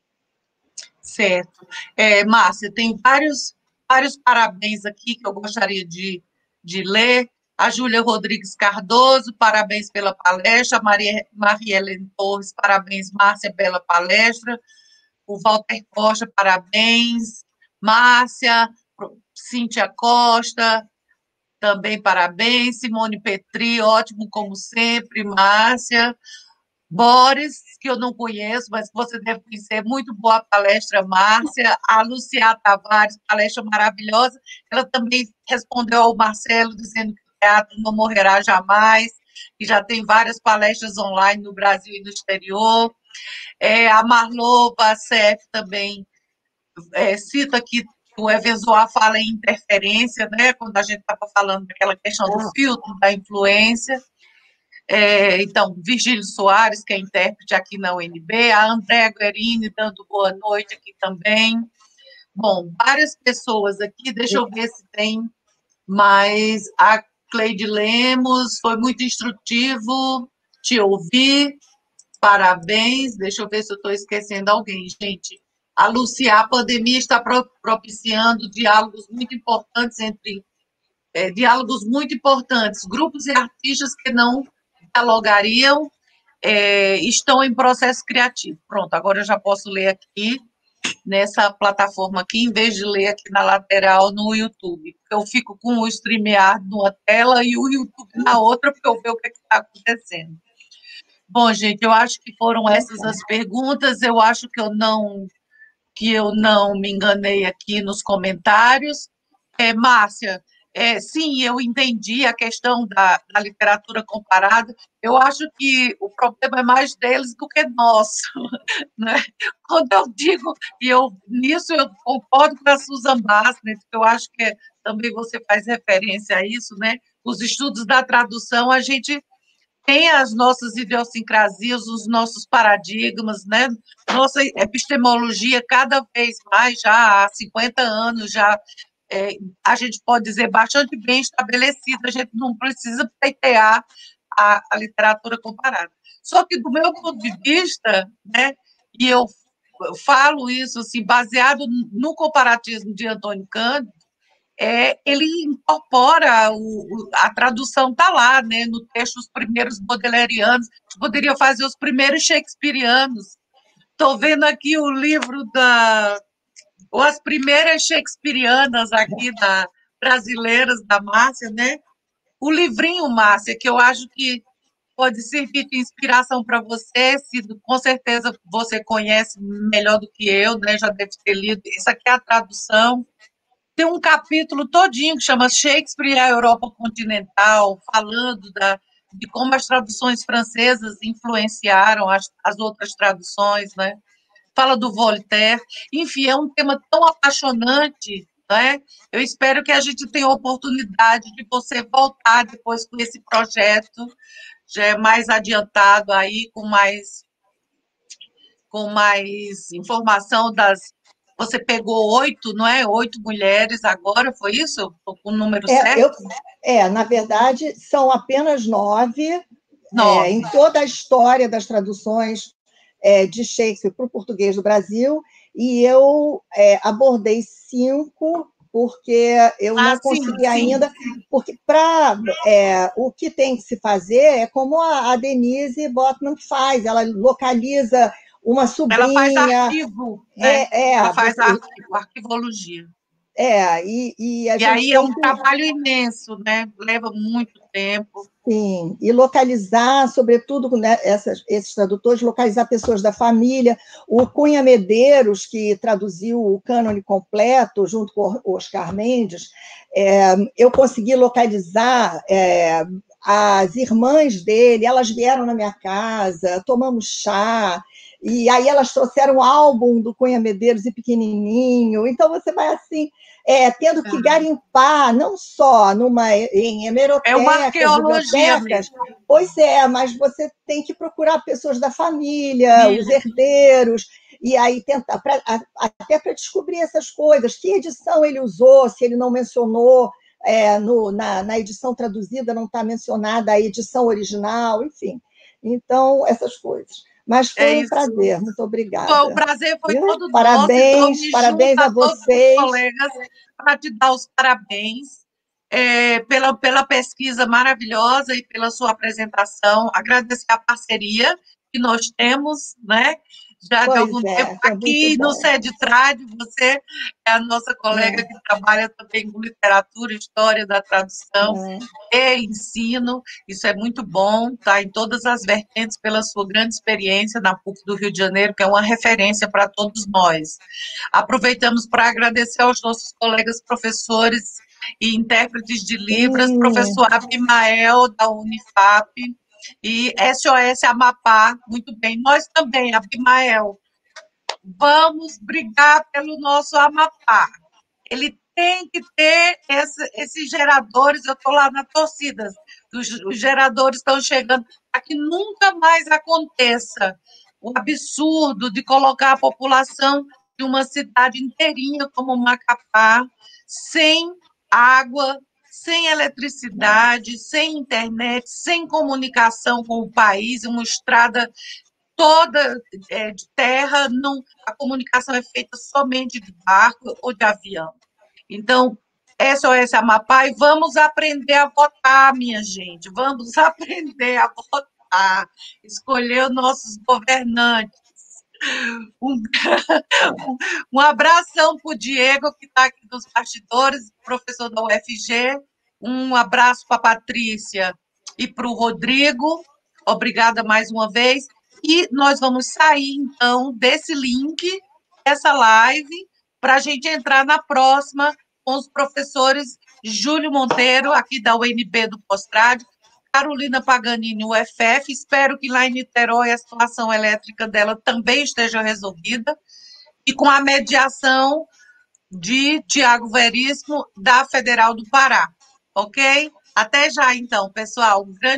A: Certo. É, Márcia, tem vários, vários parabéns aqui que eu gostaria de, de ler. A Júlia Rodrigues Cardoso, parabéns pela palestra. Maria, Maria Torres, parabéns, Márcia, bela palestra. O Walter Costa, parabéns. Márcia, Cíntia Costa, também parabéns. Simone Petri, ótimo como sempre. Márcia. Boris, que eu não conheço, mas você deve conhecer, muito boa palestra, Márcia. A Lucia Tavares, palestra maravilhosa. Ela também respondeu ao Marcelo, dizendo que teatro não morrerá jamais, e já tem várias palestras online no Brasil e no exterior. É, a Marlô Bacef também é, cita que o Evenzoar fala em interferência, né, quando a gente estava falando daquela questão do ah. filtro, da influência. É, então, Virgílio Soares, que é intérprete aqui na UNB, a André Guerini dando boa noite aqui também. Bom, várias pessoas aqui, deixa eu ver se tem mais. A Cleide Lemos, foi muito instrutivo te ouvir, parabéns. Deixa eu ver se eu estou esquecendo alguém, gente a Lucia, a pandemia está propiciando diálogos muito importantes entre é, diálogos muito importantes, grupos e artistas que não dialogariam é, estão em processo criativo. Pronto, agora eu já posso ler aqui nessa plataforma aqui, em vez de ler aqui na lateral no YouTube. Eu fico com o StreamYard numa tela e o YouTube na outra, para eu ver o que é está acontecendo. Bom, gente, eu acho que foram essas as perguntas. Eu acho que eu não que eu não me enganei aqui nos comentários. É, Márcia, é, sim, eu entendi a questão da, da, literatura comparada. Eu acho que o problema é mais deles do que nosso. Né? Quando eu digo, e eu nisso eu concordo com a Susan Bassett, que eu acho que também você faz referência a isso, né? Os estudos da tradução, a gente tem as nossas idiosincrasias, os nossos paradigmas, né? Nossa epistemologia, cada vez mais, já há 50 anos, já é, a gente pode dizer bastante bem estabelecida, a gente não precisa pleitear a, a literatura comparada. Só que, do meu ponto de vista, né, e eu falo isso assim, baseado no comparatismo de Antônio Cândido, é, ele incorpora o, a tradução está lá, né, no texto os primeiros Baudelaireanos, poderia fazer os primeiros shakespearianos. Estou vendo aqui o livro da ou as primeiras shakespearianas aqui da brasileiras da Márcia, né? O livrinho Márcia, que eu acho que pode servir de inspiração para você, se com certeza você conhece melhor do que eu, né? Já deve ter lido. Isso aqui é a tradução tem um capítulo todinho que chama Shakespeare e a Europa Continental, falando da, de como as traduções francesas influenciaram as, as outras traduções, né? Fala do Voltaire. Enfim, é um tema tão apaixonante, né? Eu espero que a gente tenha a oportunidade de você voltar depois com esse projeto, já é mais adiantado aí, com mais com mais informação das você pegou oito, não é? Oito mulheres agora, foi isso? O número é, certo? Eu,
B: é, na verdade, são apenas nove. nove. É, em toda a história das traduções é, de Shakespeare para o português do Brasil, e eu é, abordei cinco porque eu ah, não consegui sim, ainda, sim. porque para é, o que tem que se fazer é como a, a Denise Botman faz, ela localiza uma sobrinha. Ela faz
A: arquivo, né? É, é, ela faz arquivo, arquivologia.
B: É, e, e,
A: e aí é um que... trabalho imenso, né? Leva muito tempo.
B: Sim, e localizar, sobretudo né, essas, esses tradutores, localizar pessoas da família. O Cunha Medeiros, que traduziu o cânone completo, junto com o Oscar Mendes, é, eu consegui localizar é, as irmãs dele, elas vieram na minha casa, tomamos chá, e aí elas trouxeram um álbum do Cunha Medeiros e pequenininho. Então você vai assim, é, tendo que garimpar, não só numa em hemerotecas, é uma arqueologia pois é, mas você tem que procurar pessoas da família, os herdeiros, e aí tentar, pra, até para descobrir essas coisas, que edição ele usou, se ele não mencionou, é, no, na, na edição traduzida não está mencionada a edição original, enfim. Então, essas coisas. Mas foi é um prazer, muito obrigada.
A: Foi, o prazer foi todo
B: parabéns, nosso. Então, parabéns a vocês.
A: colegas para te dar os parabéns é, pela, pela pesquisa maravilhosa e pela sua apresentação. Agradecer a parceria que nós temos, né? Já pois de algum é, tempo aqui no Sede Trad, você é a nossa colega é. que trabalha também com literatura, história da tradução é. e ensino. Isso é muito bom, tá? Em todas as vertentes, pela sua grande experiência na PUC do Rio de Janeiro, que é uma referência para todos nós. Aproveitamos para agradecer aos nossos colegas professores e intérpretes de Libras, hum. professor Abimael, da Unifap, e SOS Amapá, muito bem. Nós também, Abimael, vamos brigar pelo nosso Amapá. Ele tem que ter esse, esses geradores, eu estou lá na torcida, os, os geradores estão chegando, para que nunca mais aconteça o absurdo de colocar a população de uma cidade inteirinha como Macapá sem água, sem eletricidade, sem internet, sem comunicação com o país, uma estrada toda é, de terra, não, a comunicação é feita somente de barco ou de avião. Então, SOS Amapá, e vamos aprender a votar, minha gente, vamos aprender a votar. escolheu nossos governantes. Um, um abração para o Diego, que está aqui nos bastidores, professor da UFG. Um abraço para a Patrícia e para o Rodrigo. Obrigada mais uma vez. E nós vamos sair, então, desse link, dessa live, para a gente entrar na próxima com os professores Júlio Monteiro, aqui da UNB do Postrade, Carolina Paganini, UFF. Espero que lá em Niterói a situação elétrica dela também esteja resolvida. E com a mediação de Tiago Veríssimo, da Federal do Pará. Ok? Até já, então, pessoal. Um grande